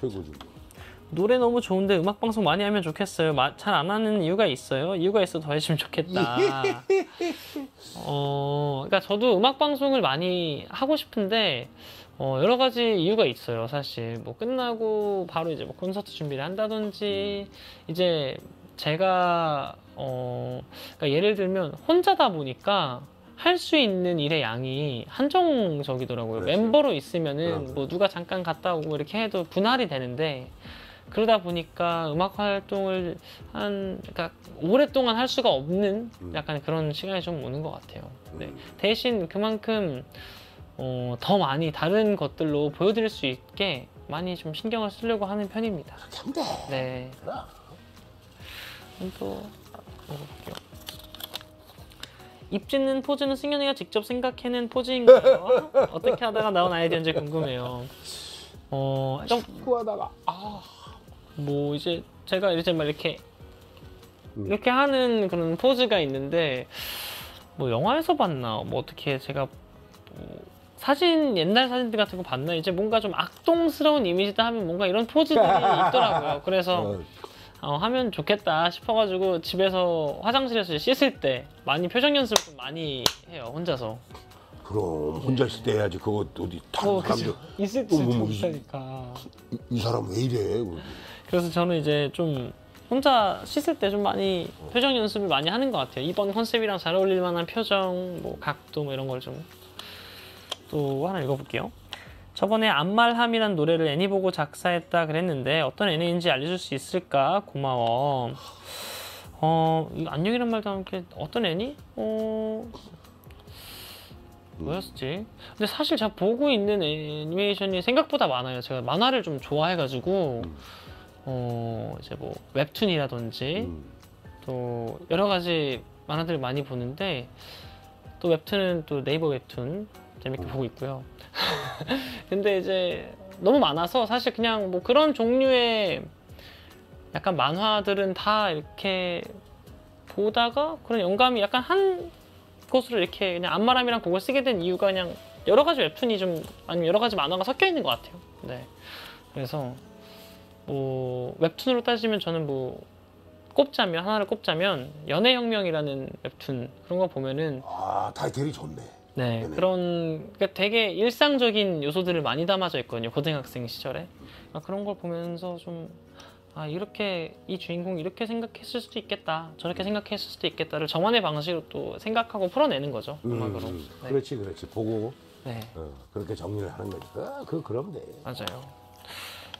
Speaker 1: 최고지.
Speaker 2: 노래 너무 좋은데 음악 방송 많이 하면 좋겠어요. 잘 안 하는 이유가 있어요. 이유가 있어 더 했으면 좋겠다. 어, 그러니까 저도 음악 방송을 많이 하고 싶은데 어, 여러 가지 이유가 있어요. 사실 뭐 끝나고 바로 이제 뭐 콘서트 준비를 한다든지 이제 제가 어, 그러니까 예를 들면 혼자다 보니까 할 수 있는 일의 양이 한정적이더라고요.
Speaker 1: 그렇지.
Speaker 2: 멤버로 있으면은
Speaker 1: 그럼.
Speaker 2: 뭐 누가 잠깐 갔다 오고 이렇게 해도 분할이 되는데 그러다 보니까 음악 활동을 한 그러니까 오랫동안 할 수가 없는
Speaker 1: 음.
Speaker 2: 약간 그런 시간이 좀 오는 것 같아요. 네.
Speaker 1: 음.
Speaker 2: 대신 그만큼 어, 더 많이 다른 것들로 보여드릴 수 있게 많이 좀 신경을 쓰려고 하는 편입니다.
Speaker 1: 돼.
Speaker 2: 네. 또 먹어볼게요. 입 짓는 포즈는 승현이가 직접 생각해낸 포즈인가요? 어떻게 하다가 나온 아이디어인지 궁금해요. 어, 좀
Speaker 1: 축구하다가 아.
Speaker 2: 뭐 이제 제가 이제 막 이렇게
Speaker 1: 음.
Speaker 2: 이렇게 하는 그런 포즈가 있는데 뭐 영화에서 봤나 뭐 어떻게 제가 뭐 사진 옛날 사진들 같은 거 봤나 이제 뭔가 좀 악동스러운 이미지다 하면 뭔가 이런 포즈들이 있더라고요. 그래서
Speaker 1: 어,
Speaker 2: 어, 하면 좋겠다 싶어가지고 집에서 화장실에서 씻을 때 많이 표정 연습을 좀 많이 해요 혼자서.
Speaker 1: 그럼 혼자 있을 때 해야지. 그거 어디 다
Speaker 2: 어,
Speaker 1: 사람들.
Speaker 2: 있을
Speaker 1: 어, 뭐,
Speaker 2: 때
Speaker 1: 뭐,
Speaker 2: 못하니까.
Speaker 1: 이, 이 사람 왜 이래? 그러지.
Speaker 2: 그래서 저는 이제 좀 혼자 씻을 때 좀 많이 표정 연습을 많이 하는 것 같아요. 이번 컨셉이랑 잘 어울릴 만한 표정, 뭐 각도 뭐 이런 걸 좀 또 하나 읽어볼게요. 저번에 안말함이란 노래를 애니 보고 작사했다 그랬는데 어떤 애니인지 알려줄 수 있을까? 고마워. 어, 이 안녕이란 말도 함께 어떤 애니? 어, 뭐였지? 근데 사실 제가 보고 있는 애니메이션이 생각보다 많아요. 제가 만화를 좀 좋아해가지고
Speaker 1: 음.
Speaker 2: 어 이제 뭐 웹툰이라든지
Speaker 1: 음.
Speaker 2: 또 여러 가지 만화들을 많이 보는데 또 웹툰은 또 네이버 웹툰 재밌게
Speaker 1: 음.
Speaker 2: 보고 있고요. 근데 이제 너무 많아서 사실 그냥 뭐 그런 종류의 약간 만화들은 다 이렇게 보다가 그런 영감이 약간 한 곳으로 이렇게 그냥 안마람이랑 그걸 쓰게 된 이유가 그냥 여러 가지 웹툰이 좀 아니면 여러 가지 만화가 섞여 있는 것 같아요. 네. 그래서 뭐 웹툰으로 따지면 저는 뭐 꼽자면 하나를 꼽자면 연애혁명이라는 웹툰 그런 거 보면은
Speaker 1: 아 타이틀이 좋네.
Speaker 2: 네
Speaker 1: 네네.
Speaker 2: 그런 그러니까 되게 일상적인 요소들을 많이 담아져 있거든요 고등학생 시절에 아, 그런 걸 보면서 좀 아 이렇게 이 주인공 이렇게 생각했을 수도 있겠다 저렇게 생각했을 수도 있겠다를 저만의 방식으로 또 생각하고 풀어내는 거죠 음악으로
Speaker 1: 음,
Speaker 2: 네.
Speaker 1: 그렇지, 그렇지. 보고
Speaker 2: 네
Speaker 1: 어, 그렇게 정리를 하는. 아, 그 그럼 돼.
Speaker 2: 맞아요.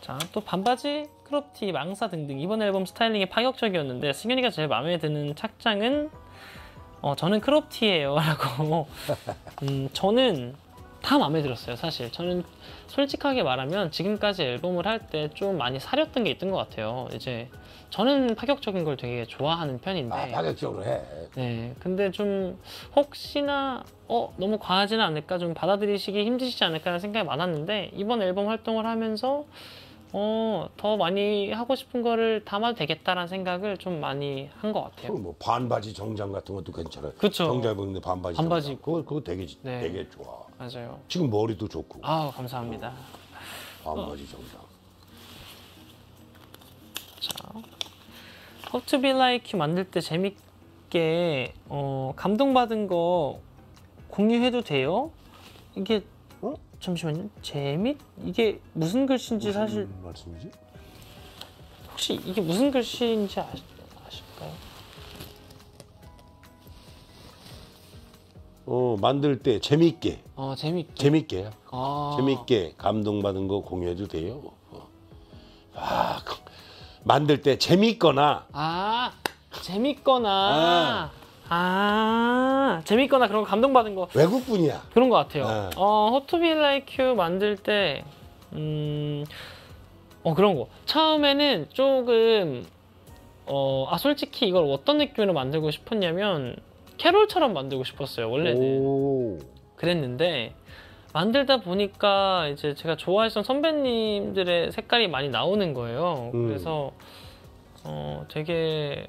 Speaker 2: 자, 또 반바지, 크롭티, 망사 등등 이번 앨범 스타일링이 파격적이었는데 승연이가 제일 마음에 드는 착장은 어, 저는 크롭티예요 라고. 음, 저는 다 마음에 들었어요, 사실. 저는 솔직하게 말하면 지금까지 앨범을 할 때 좀 많이 사렸던 게 있던 것 같아요. 이제 저는 파격적인 걸 되게 좋아하는 편인데.
Speaker 1: 아 파격적으로 해.
Speaker 2: 네, 근데 좀 혹시나 어 너무 과하지는 않을까 좀 받아들이시기 힘드시지 않을까 생각이 많았는데 이번 앨범 활동을 하면서 어, 더 많이 하고 싶은 거를 담아도 되겠다라는 생각을 좀 많이 한 것 같아요.
Speaker 1: 뭐 반바지 정장 같은 것도 괜찮아요.
Speaker 2: 그쵸.
Speaker 1: 정장 입는데 반바지.
Speaker 2: 반바지
Speaker 1: 정장. 그거 그거 되게
Speaker 2: 네.
Speaker 1: 되게 좋아.
Speaker 2: 맞아요.
Speaker 1: 지금 머리도 좋고
Speaker 2: 아우, 감사합니다.
Speaker 1: 반바지 정장.
Speaker 2: 자, How to be like you 만들 때 재밌게 어, 감동받은 거 공유해도 돼요? 이게
Speaker 1: 어?
Speaker 2: 잠시만요. 재밌? 이게 무슨 글씨인지 사실
Speaker 1: 무슨 말씀이지?
Speaker 2: 혹시 이게 무슨 글씨인지 아시, 아실까요?
Speaker 1: 어 만들 때 재밌게
Speaker 2: 어, 재밌게.
Speaker 1: 재밌게
Speaker 2: 아,
Speaker 1: 재밌게 감동받은 거 공유해도 돼요. 어. 아 그- 만들 때 재밌거나
Speaker 2: 아, 재밌거나 아, 재밌거나 그런 거 감동받은 거
Speaker 1: 외국 분이야.
Speaker 2: 그런 것 같아요.
Speaker 1: 네.
Speaker 2: 어, you 만들 때, 음, 어, 그런 거. 처음에는 조금, 어, 아, 솔직히 이걸 어떤 느낌으로 만들고 싶었냐면, 캐롤처럼 만들고 싶었어요, 원래는.
Speaker 1: 오.
Speaker 2: 그랬는데, 만들다 보니까 이제 제가 좋아했던 선배님들의 색깔이 많이 나오는 거예요.
Speaker 1: 음.
Speaker 2: 그래서, 어, 되게,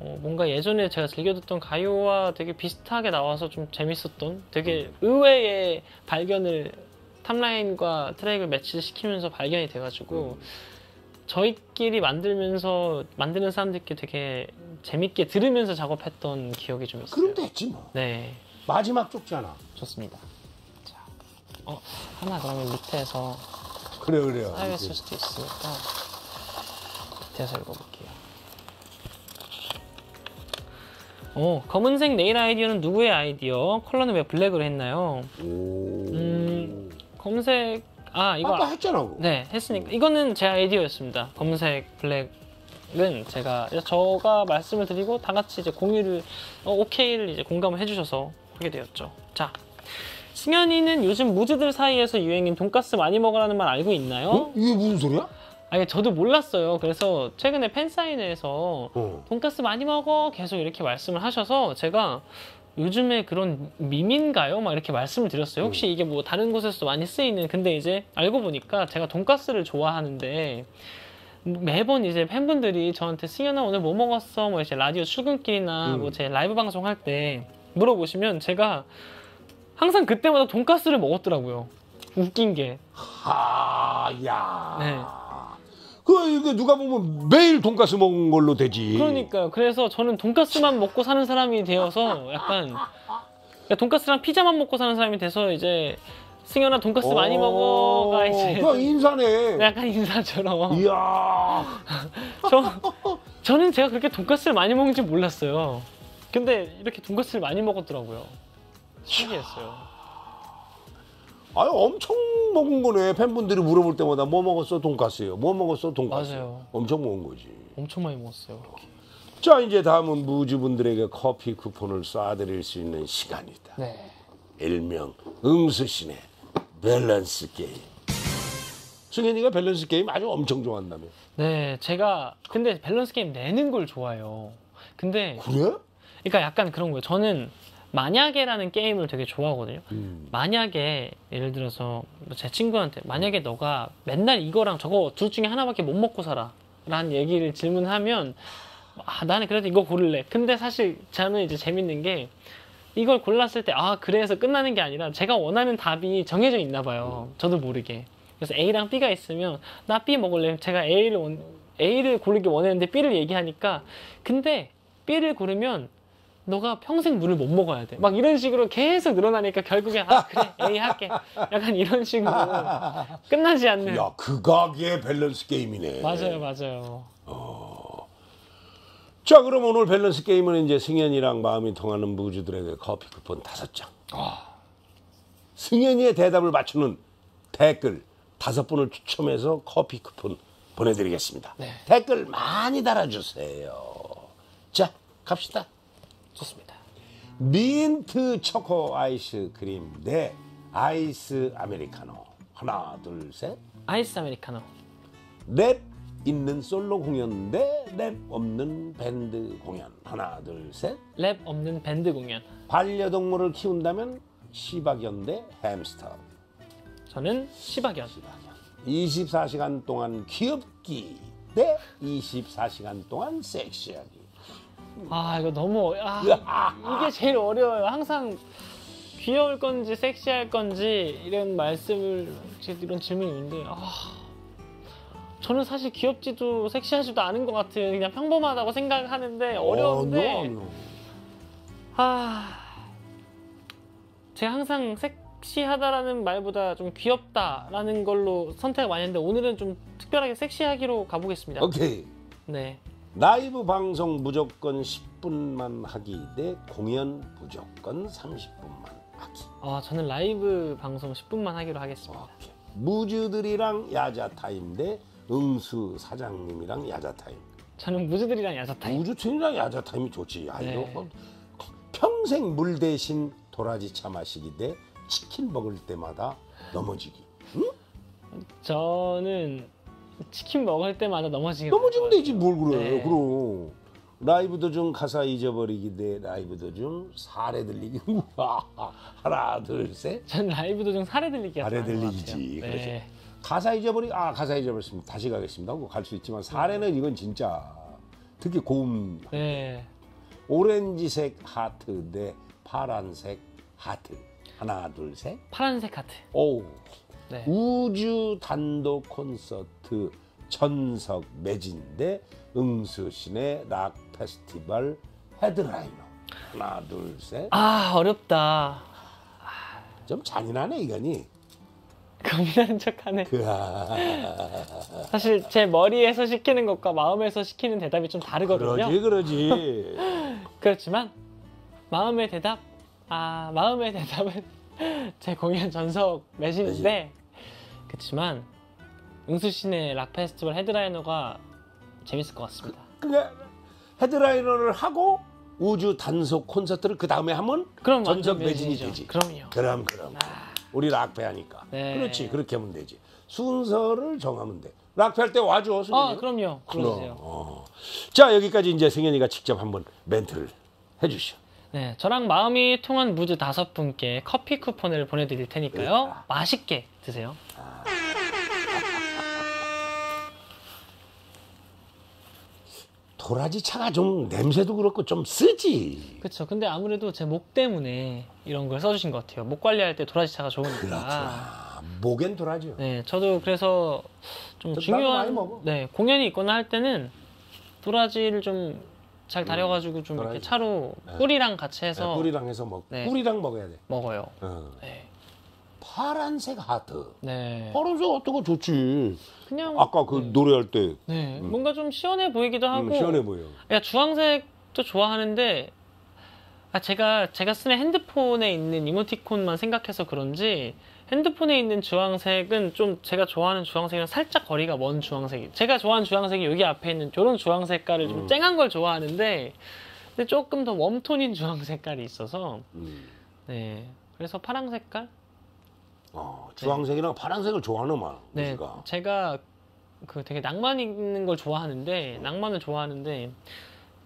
Speaker 2: 어, 뭔가 예전에 제가 즐겨 듣던 가요와 되게 비슷하게 나와서 좀 재밌었던 되게 의외의 발견을 탑라인과 트랙을 매치시키면서 발견이 돼가지고 저희끼리 만들면서 만드는 사람들끼리 되게 재밌게 들으면서 작업했던 기억이 좀 있어요.
Speaker 1: 그럼 됐지 뭐.
Speaker 2: 네,
Speaker 1: 마지막 쪽잖아.
Speaker 2: 좋습니다. 자, 어, 하나 그러면 밑에서
Speaker 1: 그래 그래요.
Speaker 2: 쌓여있을 수도 있으니까 밑에서 읽어볼게요. 어, 검은색 네일 아이디어는 누구의 아이디어? 컬러는 왜 블랙으로 했나요?
Speaker 1: 오.
Speaker 2: 음, 검색 아 이거
Speaker 1: 아까 했잖아. 그거.
Speaker 2: 네 했으니까 이거는 제 아이디어였습니다. 검색 블랙은 제가 저가 말씀을 드리고 다 같이 이제 공유를 어, 오케이를 이제 공감을 해주셔서 하게 되었죠. 자. 승현이는 요즘 무즈들 사이에서 유행인 돈가스 많이 먹으라는 말 알고 있나요?
Speaker 1: 어? 이게 무슨 소리야?
Speaker 2: 아니 저도 몰랐어요. 그래서 최근에 팬사인회에서
Speaker 1: 어.
Speaker 2: 돈가스 많이 먹어 계속 이렇게 말씀을 하셔서 제가 요즘에 그런 밈인가요? 막 이렇게 말씀을 드렸어요. 혹시 이게 뭐 다른 곳에서도 많이 쓰이는 근데 이제 알고 보니까 제가 돈가스를 좋아하는데 매번 이제 팬분들이 저한테 승현아 오늘 뭐 먹었어? 뭐 이제 라디오 출근길이나
Speaker 1: 음.
Speaker 2: 뭐제 라이브 방송 할 때 물어보시면 제가 항상 그때마다 돈가스를 먹었더라고요. 웃긴 게.
Speaker 1: 하, 야.
Speaker 2: 네.
Speaker 1: 그 누가 보면 매일 돈가스 먹은 걸로 되지.
Speaker 2: 그러니까요. 그래서 저는 돈가스만 먹고 사는 사람이 되어서 약간 그러니까 돈가스랑 피자만 먹고 사는 사람이 돼서 이제 승현아 돈가스 많이 먹어가 이제
Speaker 1: 그 인사네.
Speaker 2: 약간 인사처럼
Speaker 1: 이야.
Speaker 2: 저 저는 제가 그렇게 돈가스를 많이 먹는지 몰랐어요. 근데 이렇게 돈가스를 많이 먹었더라고요. 신기했어요.
Speaker 1: 아유 엄청 먹은 거네. 팬분들이 물어볼 때마다 뭐 먹었어 돈가스요. 뭐 먹었어 돈가스.
Speaker 2: 맞아요.
Speaker 1: 엄청 먹은 거지.
Speaker 2: 엄청 많이 먹었어요.
Speaker 1: 자 이제 다음은 무주분들에게 커피 쿠폰을 쏴드릴 수 있는 시간이다.
Speaker 2: 네.
Speaker 1: 일명 응수신의 밸런스 게임. 승연이가 밸런스 게임 아주 엄청 좋아한다며.
Speaker 2: 네, 제가 근데 밸런스 게임 내는 걸 좋아해요. 근데
Speaker 1: 그래?
Speaker 2: 그러니까 약간 그런 거예요. 저는 만약에라는 게임을 되게 좋아하거든요.
Speaker 1: 음.
Speaker 2: 만약에 예를 들어서 제 친구한테 만약에 너가 맨날 이거랑 저거 둘 중에 하나밖에 못 먹고 살아 라는 얘기를 질문하면 아 나는 그래도 이거 고를래. 근데 사실 저는 이제 재밌는 게 이걸 골랐을 때 아 그래서 끝나는 게 아니라 제가 원하는 답이 정해져 있나 봐요. 저도 모르게. 그래서 A랑 B가 있으면 나 B 먹을래. 제가 A를 원, A를 고르기 원했는데 B를 얘기하니까 근데 B를 고르면 너가 평생 물을 못 먹어야 돼. 막 이런 식으로 계속 늘어나니까 결국에 아 그래 A 할게. 약간 이런 식으로 끝나지 않는.
Speaker 1: 야 극악의 밸런스 게임이네.
Speaker 2: 맞아요, 맞아요.
Speaker 1: 자 그럼 오늘 밸런스 게임은 이제 승연이랑 마음이 통하는 무즈들에게 커피 쿠폰 다섯 장. 승연이의 대답을 맞추는 댓글 다섯 분을 추첨해서 커피 쿠폰 보내드리겠습니다.
Speaker 2: 네.
Speaker 1: 댓글 많이 달아주세요. 자 갑시다.
Speaker 2: 좋습니다.
Speaker 1: 민트 초코 아이스 크림 대 아이스 아메리카노 하나 둘 셋.
Speaker 2: 아이스 아메리카노.
Speaker 1: 랩 있는 솔로 공연 대 랩 없는 밴드 공연 하나 둘 셋.
Speaker 2: 랩 없는 밴드 공연.
Speaker 1: 반려동물을 키운다면 시바견 대 햄스터.
Speaker 2: 저는 시바견.
Speaker 1: 시바견. 24시간 동안 귀엽기 대 24시간 동안 섹시하기.
Speaker 2: 아 이거 너무 어- 아, 이게 제일 어려워요. 항상 귀여울 건지 섹시할 건지 이런 말씀을 이런 질문이 있는데 아, 저는 사실 귀엽지도 섹시하지도 않은 것 같아요. 그냥 평범하다고 생각하는데 어려운데
Speaker 1: 어, no, no.
Speaker 2: 아 제가 항상 섹시하다라는 말보다 좀 귀엽다라는 걸로 선택을 많이 했는데 오늘은 좀 특별하게 섹시하기로 가보겠습니다.
Speaker 1: 오케이.
Speaker 2: 네.
Speaker 1: 라이브 방송 무조건 10분만 하기 대 공연 무조건 30분만 하기.
Speaker 2: 아 저는 라이브 방송 10분만 하기로 하겠습니다.
Speaker 1: 오케이. 무즈들이랑 야자 타임 대 응수 사장님이랑 야자 타임.
Speaker 2: 저는 무즈들이랑 야자 타임.
Speaker 1: 무주촌이랑 야자 타임이 좋지. 아,
Speaker 2: 네.
Speaker 1: 이거 뭐 평생 물 대신 도라지 차 마시기 대 치킨 먹을 때마다 넘어지기.
Speaker 2: 저는 치킨 먹을 때마다 넘어지게.
Speaker 1: 넘어지면 되지 뭘 그래.
Speaker 2: 네.
Speaker 1: 그럼. 라이브 도중 가사 잊어버리기 대 라이브 도중 사레 들리기. 하나 둘 셋.
Speaker 2: 전 라이브 도중 사레 들리기가 사레
Speaker 1: 들리기지.
Speaker 2: 같아요. 네.
Speaker 1: 가사 잊어버리 아 가사 잊어버렸습니다. 다시 가겠습니다 하고 갈 수 있지만 사레는 이건 진짜 특히 고음
Speaker 2: 네.
Speaker 1: 오렌지색 하트 대 파란색 하트 하나 둘 셋.
Speaker 2: 파란색 하트.
Speaker 1: 오
Speaker 2: 네.
Speaker 1: 우즈 단독 콘서트 전석 매진 대 응수씨네 락 페스티벌 헤드라이너 하나 둘 셋.
Speaker 2: 아 어렵다.
Speaker 1: 좀 잔인하네 이거니.
Speaker 2: 고민하는 척하네.
Speaker 1: 그 아,
Speaker 2: 사실 제 머리에서 시키는 것과 마음에서 시키는 대답이 좀 다르거든요.
Speaker 1: 그러지 그러지.
Speaker 2: 그렇지만 마음의 대답, 아 마음의 대답은 제 공연 전석 매진인데 그렇지만 응수 씨네 락 페스티벌 헤드라이너가 재밌을 것 같습니다.
Speaker 1: 그러니까 헤드라이너를 하고 우주 단속 콘서트를 그 다음에 하면
Speaker 2: 그럼
Speaker 1: 전적 매진이
Speaker 2: 매진이죠.
Speaker 1: 되지.
Speaker 2: 그럼요.
Speaker 1: 그럼 그럼. 우리 락페 하니까.
Speaker 2: 네.
Speaker 1: 그렇지 그렇게 하면 되지. 순서를 정하면 돼. 락페 할 때 와줘. 승현이.
Speaker 2: 아 그럼요. 그러세요.
Speaker 1: 어. 자 여기까지 이제 승현이가 직접 한번 멘트를 해주시오.
Speaker 2: 네, 저랑 마음이 통한 무즈 다섯 분께 커피 쿠폰을 보내드릴 테니까요. 맛있게 드세요.
Speaker 1: 도라지 차가 좀 냄새도 그렇고 좀 쓰지.
Speaker 2: 그렇죠. 근데 아무래도 제 목 때문에 이런 걸 써주신 것 같아요. 목 관리할 때 도라지 차가 좋으니까.
Speaker 1: 그렇구나. 목엔 도라지요.
Speaker 2: 네, 저도 그래서 좀 중요한. 네 공연이 있거나 할 때는 도라지를 좀 잘 다려가지고 좀 이렇게
Speaker 1: 음, 도라지.
Speaker 2: 차로
Speaker 1: 네.
Speaker 2: 꿀이랑 같이 해서
Speaker 1: 네, 꿀이랑 해서 먹.
Speaker 2: 네.
Speaker 1: 꿀이랑 먹어야 돼.
Speaker 2: 먹어요.
Speaker 1: 어.
Speaker 2: 네,
Speaker 1: 파란색 하트.
Speaker 2: 네.
Speaker 1: 파란색 하트가 좋지.
Speaker 2: 그냥
Speaker 1: 아까 그 노래할
Speaker 2: 때네 뭔가 좀 시원해 보이기도 하고
Speaker 1: 음, 시원해 보여.
Speaker 2: 야 주황색도 좋아하는데 아 제가 제가 쓰는 핸드폰에 있는 이모티콘만 생각해서 그런지 핸드폰에 있는 주황색은 좀 제가 좋아하는 주황색이랑 살짝 거리가 먼 주황색이 제가 좋아하는 주황색이 여기 앞에 있는 이런 주황 색깔을 좀
Speaker 1: 음.
Speaker 2: 쨍한 걸 좋아하는데 근데 조금 더 웜톤인 주황 색깔이 있어서
Speaker 1: 음.
Speaker 2: 네 그래서 파랑 색깔
Speaker 1: 어, 주황색이랑 파란색을 좋아하는 마.
Speaker 2: 네
Speaker 1: 우리가.
Speaker 2: 제가 그 되게 낭만 있는 걸 좋아하는데 낭만을 좋아하는데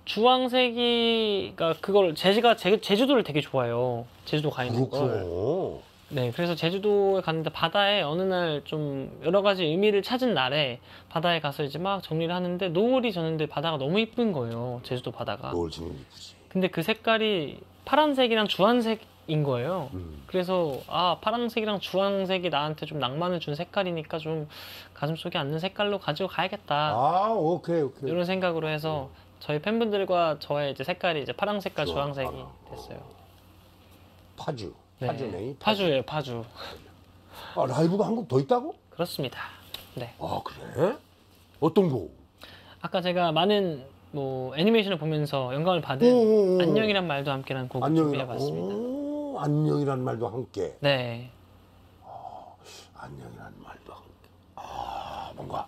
Speaker 2: 주황색이가 그걸 제가 제, 제주도를 되게 좋아해요 제주도 가 있는 걸. 네, 그래서 제주도에 갔는데 바다에 어느 날 좀 여러 가지 의미를 찾은 날에 바다에 가서 이제 막 정리를 하는데 노을이 졌는데 바다가 너무 이쁜 거예요. 제주도 바다가.
Speaker 1: 노을 지는 이쁘지.
Speaker 2: 근데 그 색깔이 파란색이랑 주황색 인 거예요.
Speaker 1: 음.
Speaker 2: 그래서 아 파란색이랑 주황색이 나한테 좀 낭만을 준 색깔이니까 좀 가슴 속에 앉는 색깔로 가지고 가야겠다.
Speaker 1: 아, 오케이, 오케이.
Speaker 2: 이런 생각으로 해서 저희 팬분들과 저의 이제 색깔이 이제 파란색과
Speaker 1: 좋아.
Speaker 2: 주황색이
Speaker 1: 아.
Speaker 2: 됐어요.
Speaker 1: 파주.
Speaker 2: 네.
Speaker 1: 파주네.
Speaker 2: 파주예요, 파주.
Speaker 1: 아, 라이브가 한곡더 있다고?
Speaker 2: 그렇습니다. 네.
Speaker 1: 아, 그래? 어떤 곡?
Speaker 2: 아까 제가 많은 뭐 애니메이션을 보면서 영감을 받은
Speaker 1: 오, 오, 오.
Speaker 2: 안녕이란 말도 함께라는 곡을 준비해봤습니다.
Speaker 1: 오, 안녕이란 말도 함께.
Speaker 2: 네,
Speaker 1: 안녕이란 말도 함께. 아, 뭔가.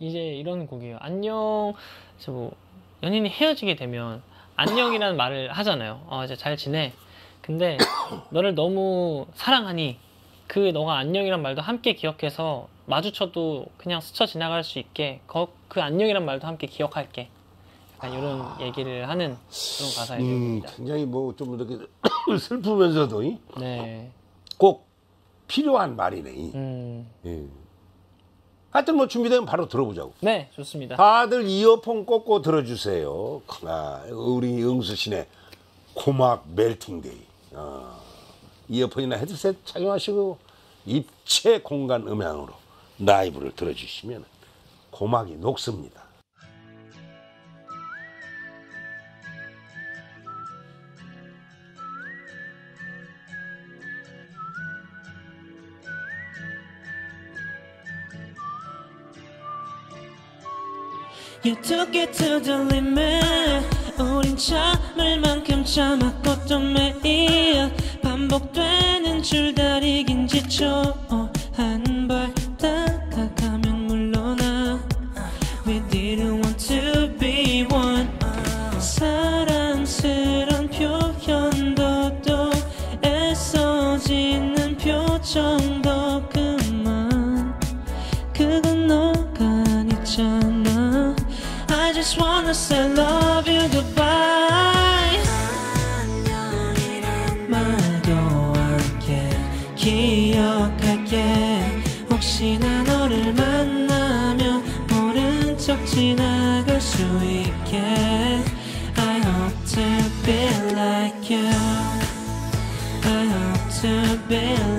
Speaker 2: 이제 이런 곡이에요. 안녕, 이제 뭐 연인이 헤어지게 되면 안녕이라는 말을 하잖아요. 어, 이제 잘 지내. 근데 너를 너무 사랑하니 그 너가 안녕이란 말도 함께 기억해서 마주쳐도 그냥 스쳐 지나갈 수 있게 거- 그 안녕이란 말도 함께 기억할게. 약간 이런 얘기를 하는 그런 가사의
Speaker 1: 음. 굉장히 뭐 좀 이렇게 슬프면서도 이?
Speaker 2: 네,
Speaker 1: 꼭 필요한 말이네.
Speaker 2: 음,
Speaker 1: 예. 하여튼 뭐 준비되면 바로 들어보자고.
Speaker 2: 네, 좋습니다.
Speaker 1: 다들 이어폰 꽂고 들어주세요. 아, 우리 응수 씨네 고막 멜팅데이. 아, 이어폰이나 헤드셋 착용하시고 입체 공간 음향으로 라이브를 들어주시면 고막이 녹습니다.
Speaker 3: You took it to the limit. 우린 참을 만큼 참았고 또 매일 반복되는 줄다리긴 지쳐. 한 발 다가가면 물러나. We didn't want to be one. 사랑스런 표현도 또 애써 짓는 표정도 wanna say love you goodbye 말도 않게 기억할게 혹시나 너를 만나면 모른 척 지나갈 수 있게 I hope to be like you I hope to be like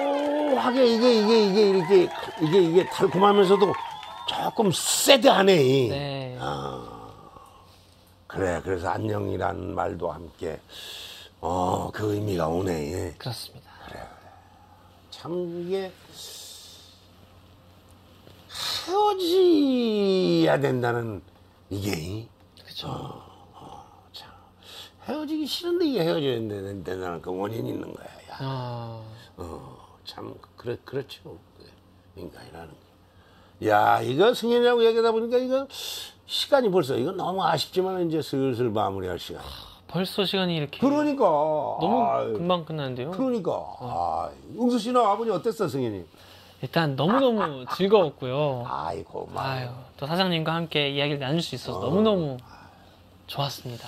Speaker 1: 묘하게 이게 이게 이게 이렇게 이게 이게 달콤하면서도 조금 세드하네.
Speaker 2: 네.
Speaker 1: 그래 그래서 안녕이란 말도 함께 어 그 의미가 오네. 예.
Speaker 2: 그렇습니다.
Speaker 1: 참 이게 헤어져야 된다는 이게
Speaker 2: 그렇죠.
Speaker 1: 참 헤어지기 싫은데 이게 헤어져야 된다는 그 원인이 있는 거야. 야.
Speaker 2: 아,
Speaker 1: 어, 참 그래 그렇죠 인간이라는 게. 야 이거 승현이라고 얘기하다 보니까 이거 시간이 벌써 이거 너무 아쉽지만 이제 슬슬 마무리할 시간.
Speaker 2: 벌써 시간이 이렇게
Speaker 1: 그러니까
Speaker 2: 너무
Speaker 1: 아이,
Speaker 2: 금방 끝나는데요.
Speaker 1: 그러니까 아, 응수 씨는 아버님 어땠어 승현이?
Speaker 2: 일단 너무너무 즐거웠고요.
Speaker 1: 아이고 마.
Speaker 2: 아유, 또 사장님과 함께 이야기를 나눌 수 있어서 너무너무 좋았습니다.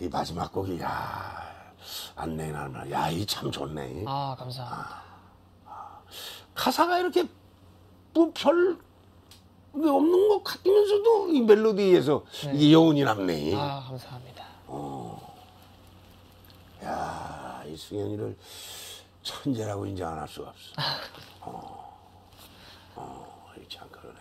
Speaker 1: 이 마지막 곡이 야 안내 나면 야이 참 좋네.
Speaker 2: 아 감사합니다.
Speaker 1: 가사가 이렇게 뭐별 없는 것 같으면서도 이 멜로디에서 이게 여운이 남네.
Speaker 2: 아 감사합니다.
Speaker 1: 야, 이 승현이를 천재라고 인정 안 할 수가 없어. 어, 어, 이참 그러네.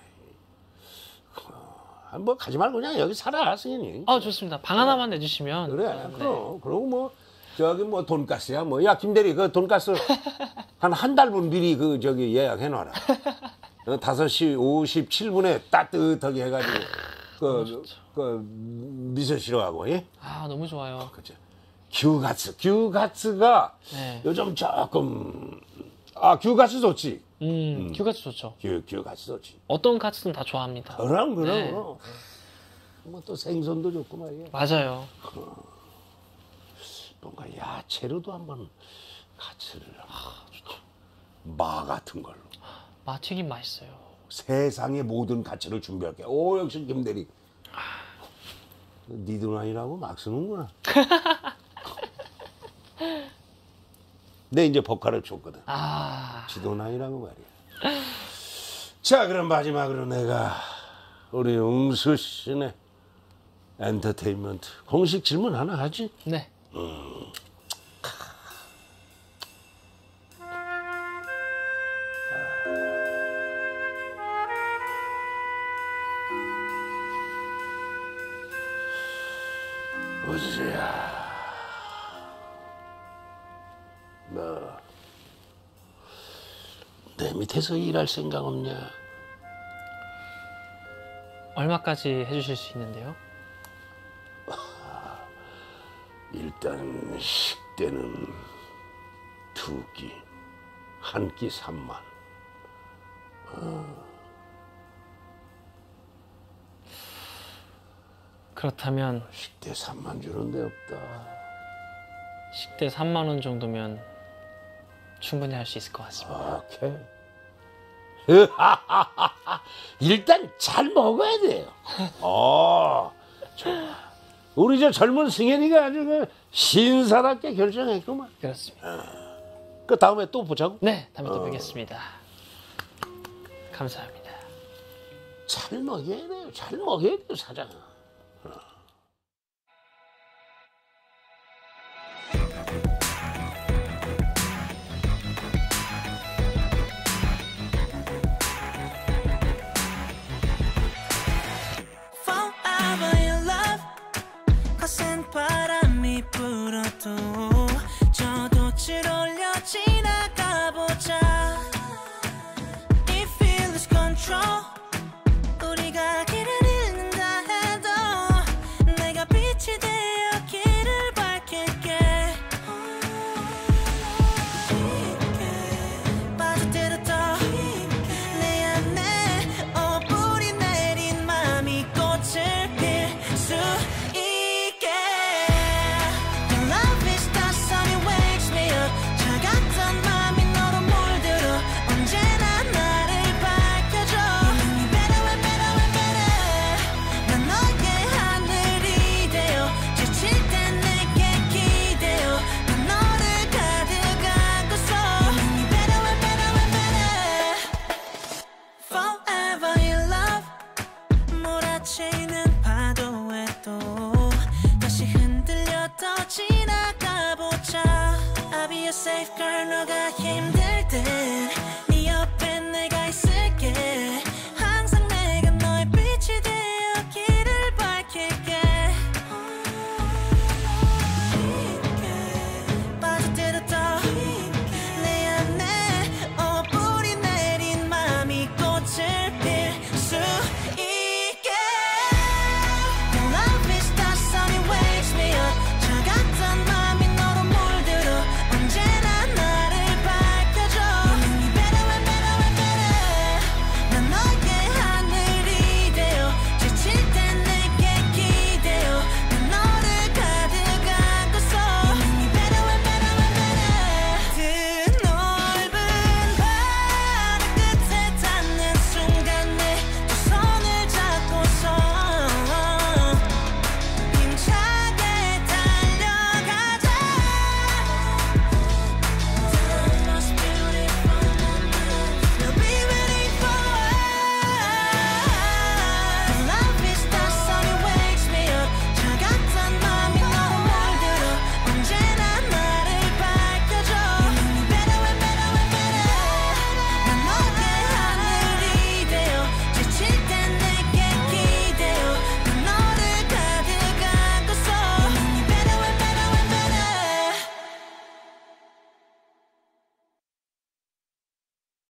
Speaker 1: 어, 뭐 가지 말고 그냥 여기 살아, 승현이.
Speaker 2: 아 좋습니다. 방 하나만 내주시면
Speaker 1: 그래,
Speaker 2: 네.
Speaker 1: 그럼. 그러고 뭐 저기 뭐 돈가스야 뭐. 야 김대리 그 돈가스 한 한 달분 미리 그 저기 예약해 놔라. 어, 5시 57분에 따뜻하게 해가지고 그, 그 미소시러하고 예?
Speaker 2: 아 너무 좋아요.
Speaker 1: 그죠. 규가츠, 규가츠가
Speaker 2: 네.
Speaker 1: 요즘 조금 아 규가츠 좋지.
Speaker 2: 음, 큐가츠 좋죠.
Speaker 1: 규 규가츠 좋지.
Speaker 2: 어떤 카츠든 다 좋아합니다.
Speaker 1: 그럼 그럼.
Speaker 2: 네.
Speaker 1: 뭐또 생선도 좋고 말이야.
Speaker 2: 맞아요.
Speaker 1: 뭔가 야채로도 한번 가츠를 아. 마 같은 걸로
Speaker 2: 마튀김 맛있어요.
Speaker 1: 세상의 모든 가치를 준비할게. 오 역시 김 대리. 니돈 아니라고 막 쓰는구나. 내 이제 법카를 줬거든.
Speaker 2: 아
Speaker 1: 지돈 아니라고 말이야. 자, 그럼 마지막으로 내가 우리 응수 씨네 엔터테인먼트 공식 질문 하나 하지?
Speaker 2: 네.
Speaker 1: 보세야. 너, 내 밑에서 일할 생각 없냐?
Speaker 2: 얼마까지 해주실 수 있는데요?
Speaker 1: 일단 식대는 두 끼, 한끼 3만.
Speaker 2: 그렇다면
Speaker 1: 식대 3만 주는 데 없다.
Speaker 2: 식대 3만 원 정도면 충분히 할 수 있을 것 같습니다.
Speaker 1: 오케이. 일단 잘 먹어야 돼요. 어, 좋아. 우리 저 젊은 승현이가 아주 그 신사답게 결정했구만.
Speaker 2: 그렇습니다.
Speaker 1: 그 다음에 또 보자고.
Speaker 2: 네, 다음에 또 뵙겠습니다. 감사합니다.
Speaker 1: 잘 먹여야 돼요. 잘 먹여야 돼요, 사장.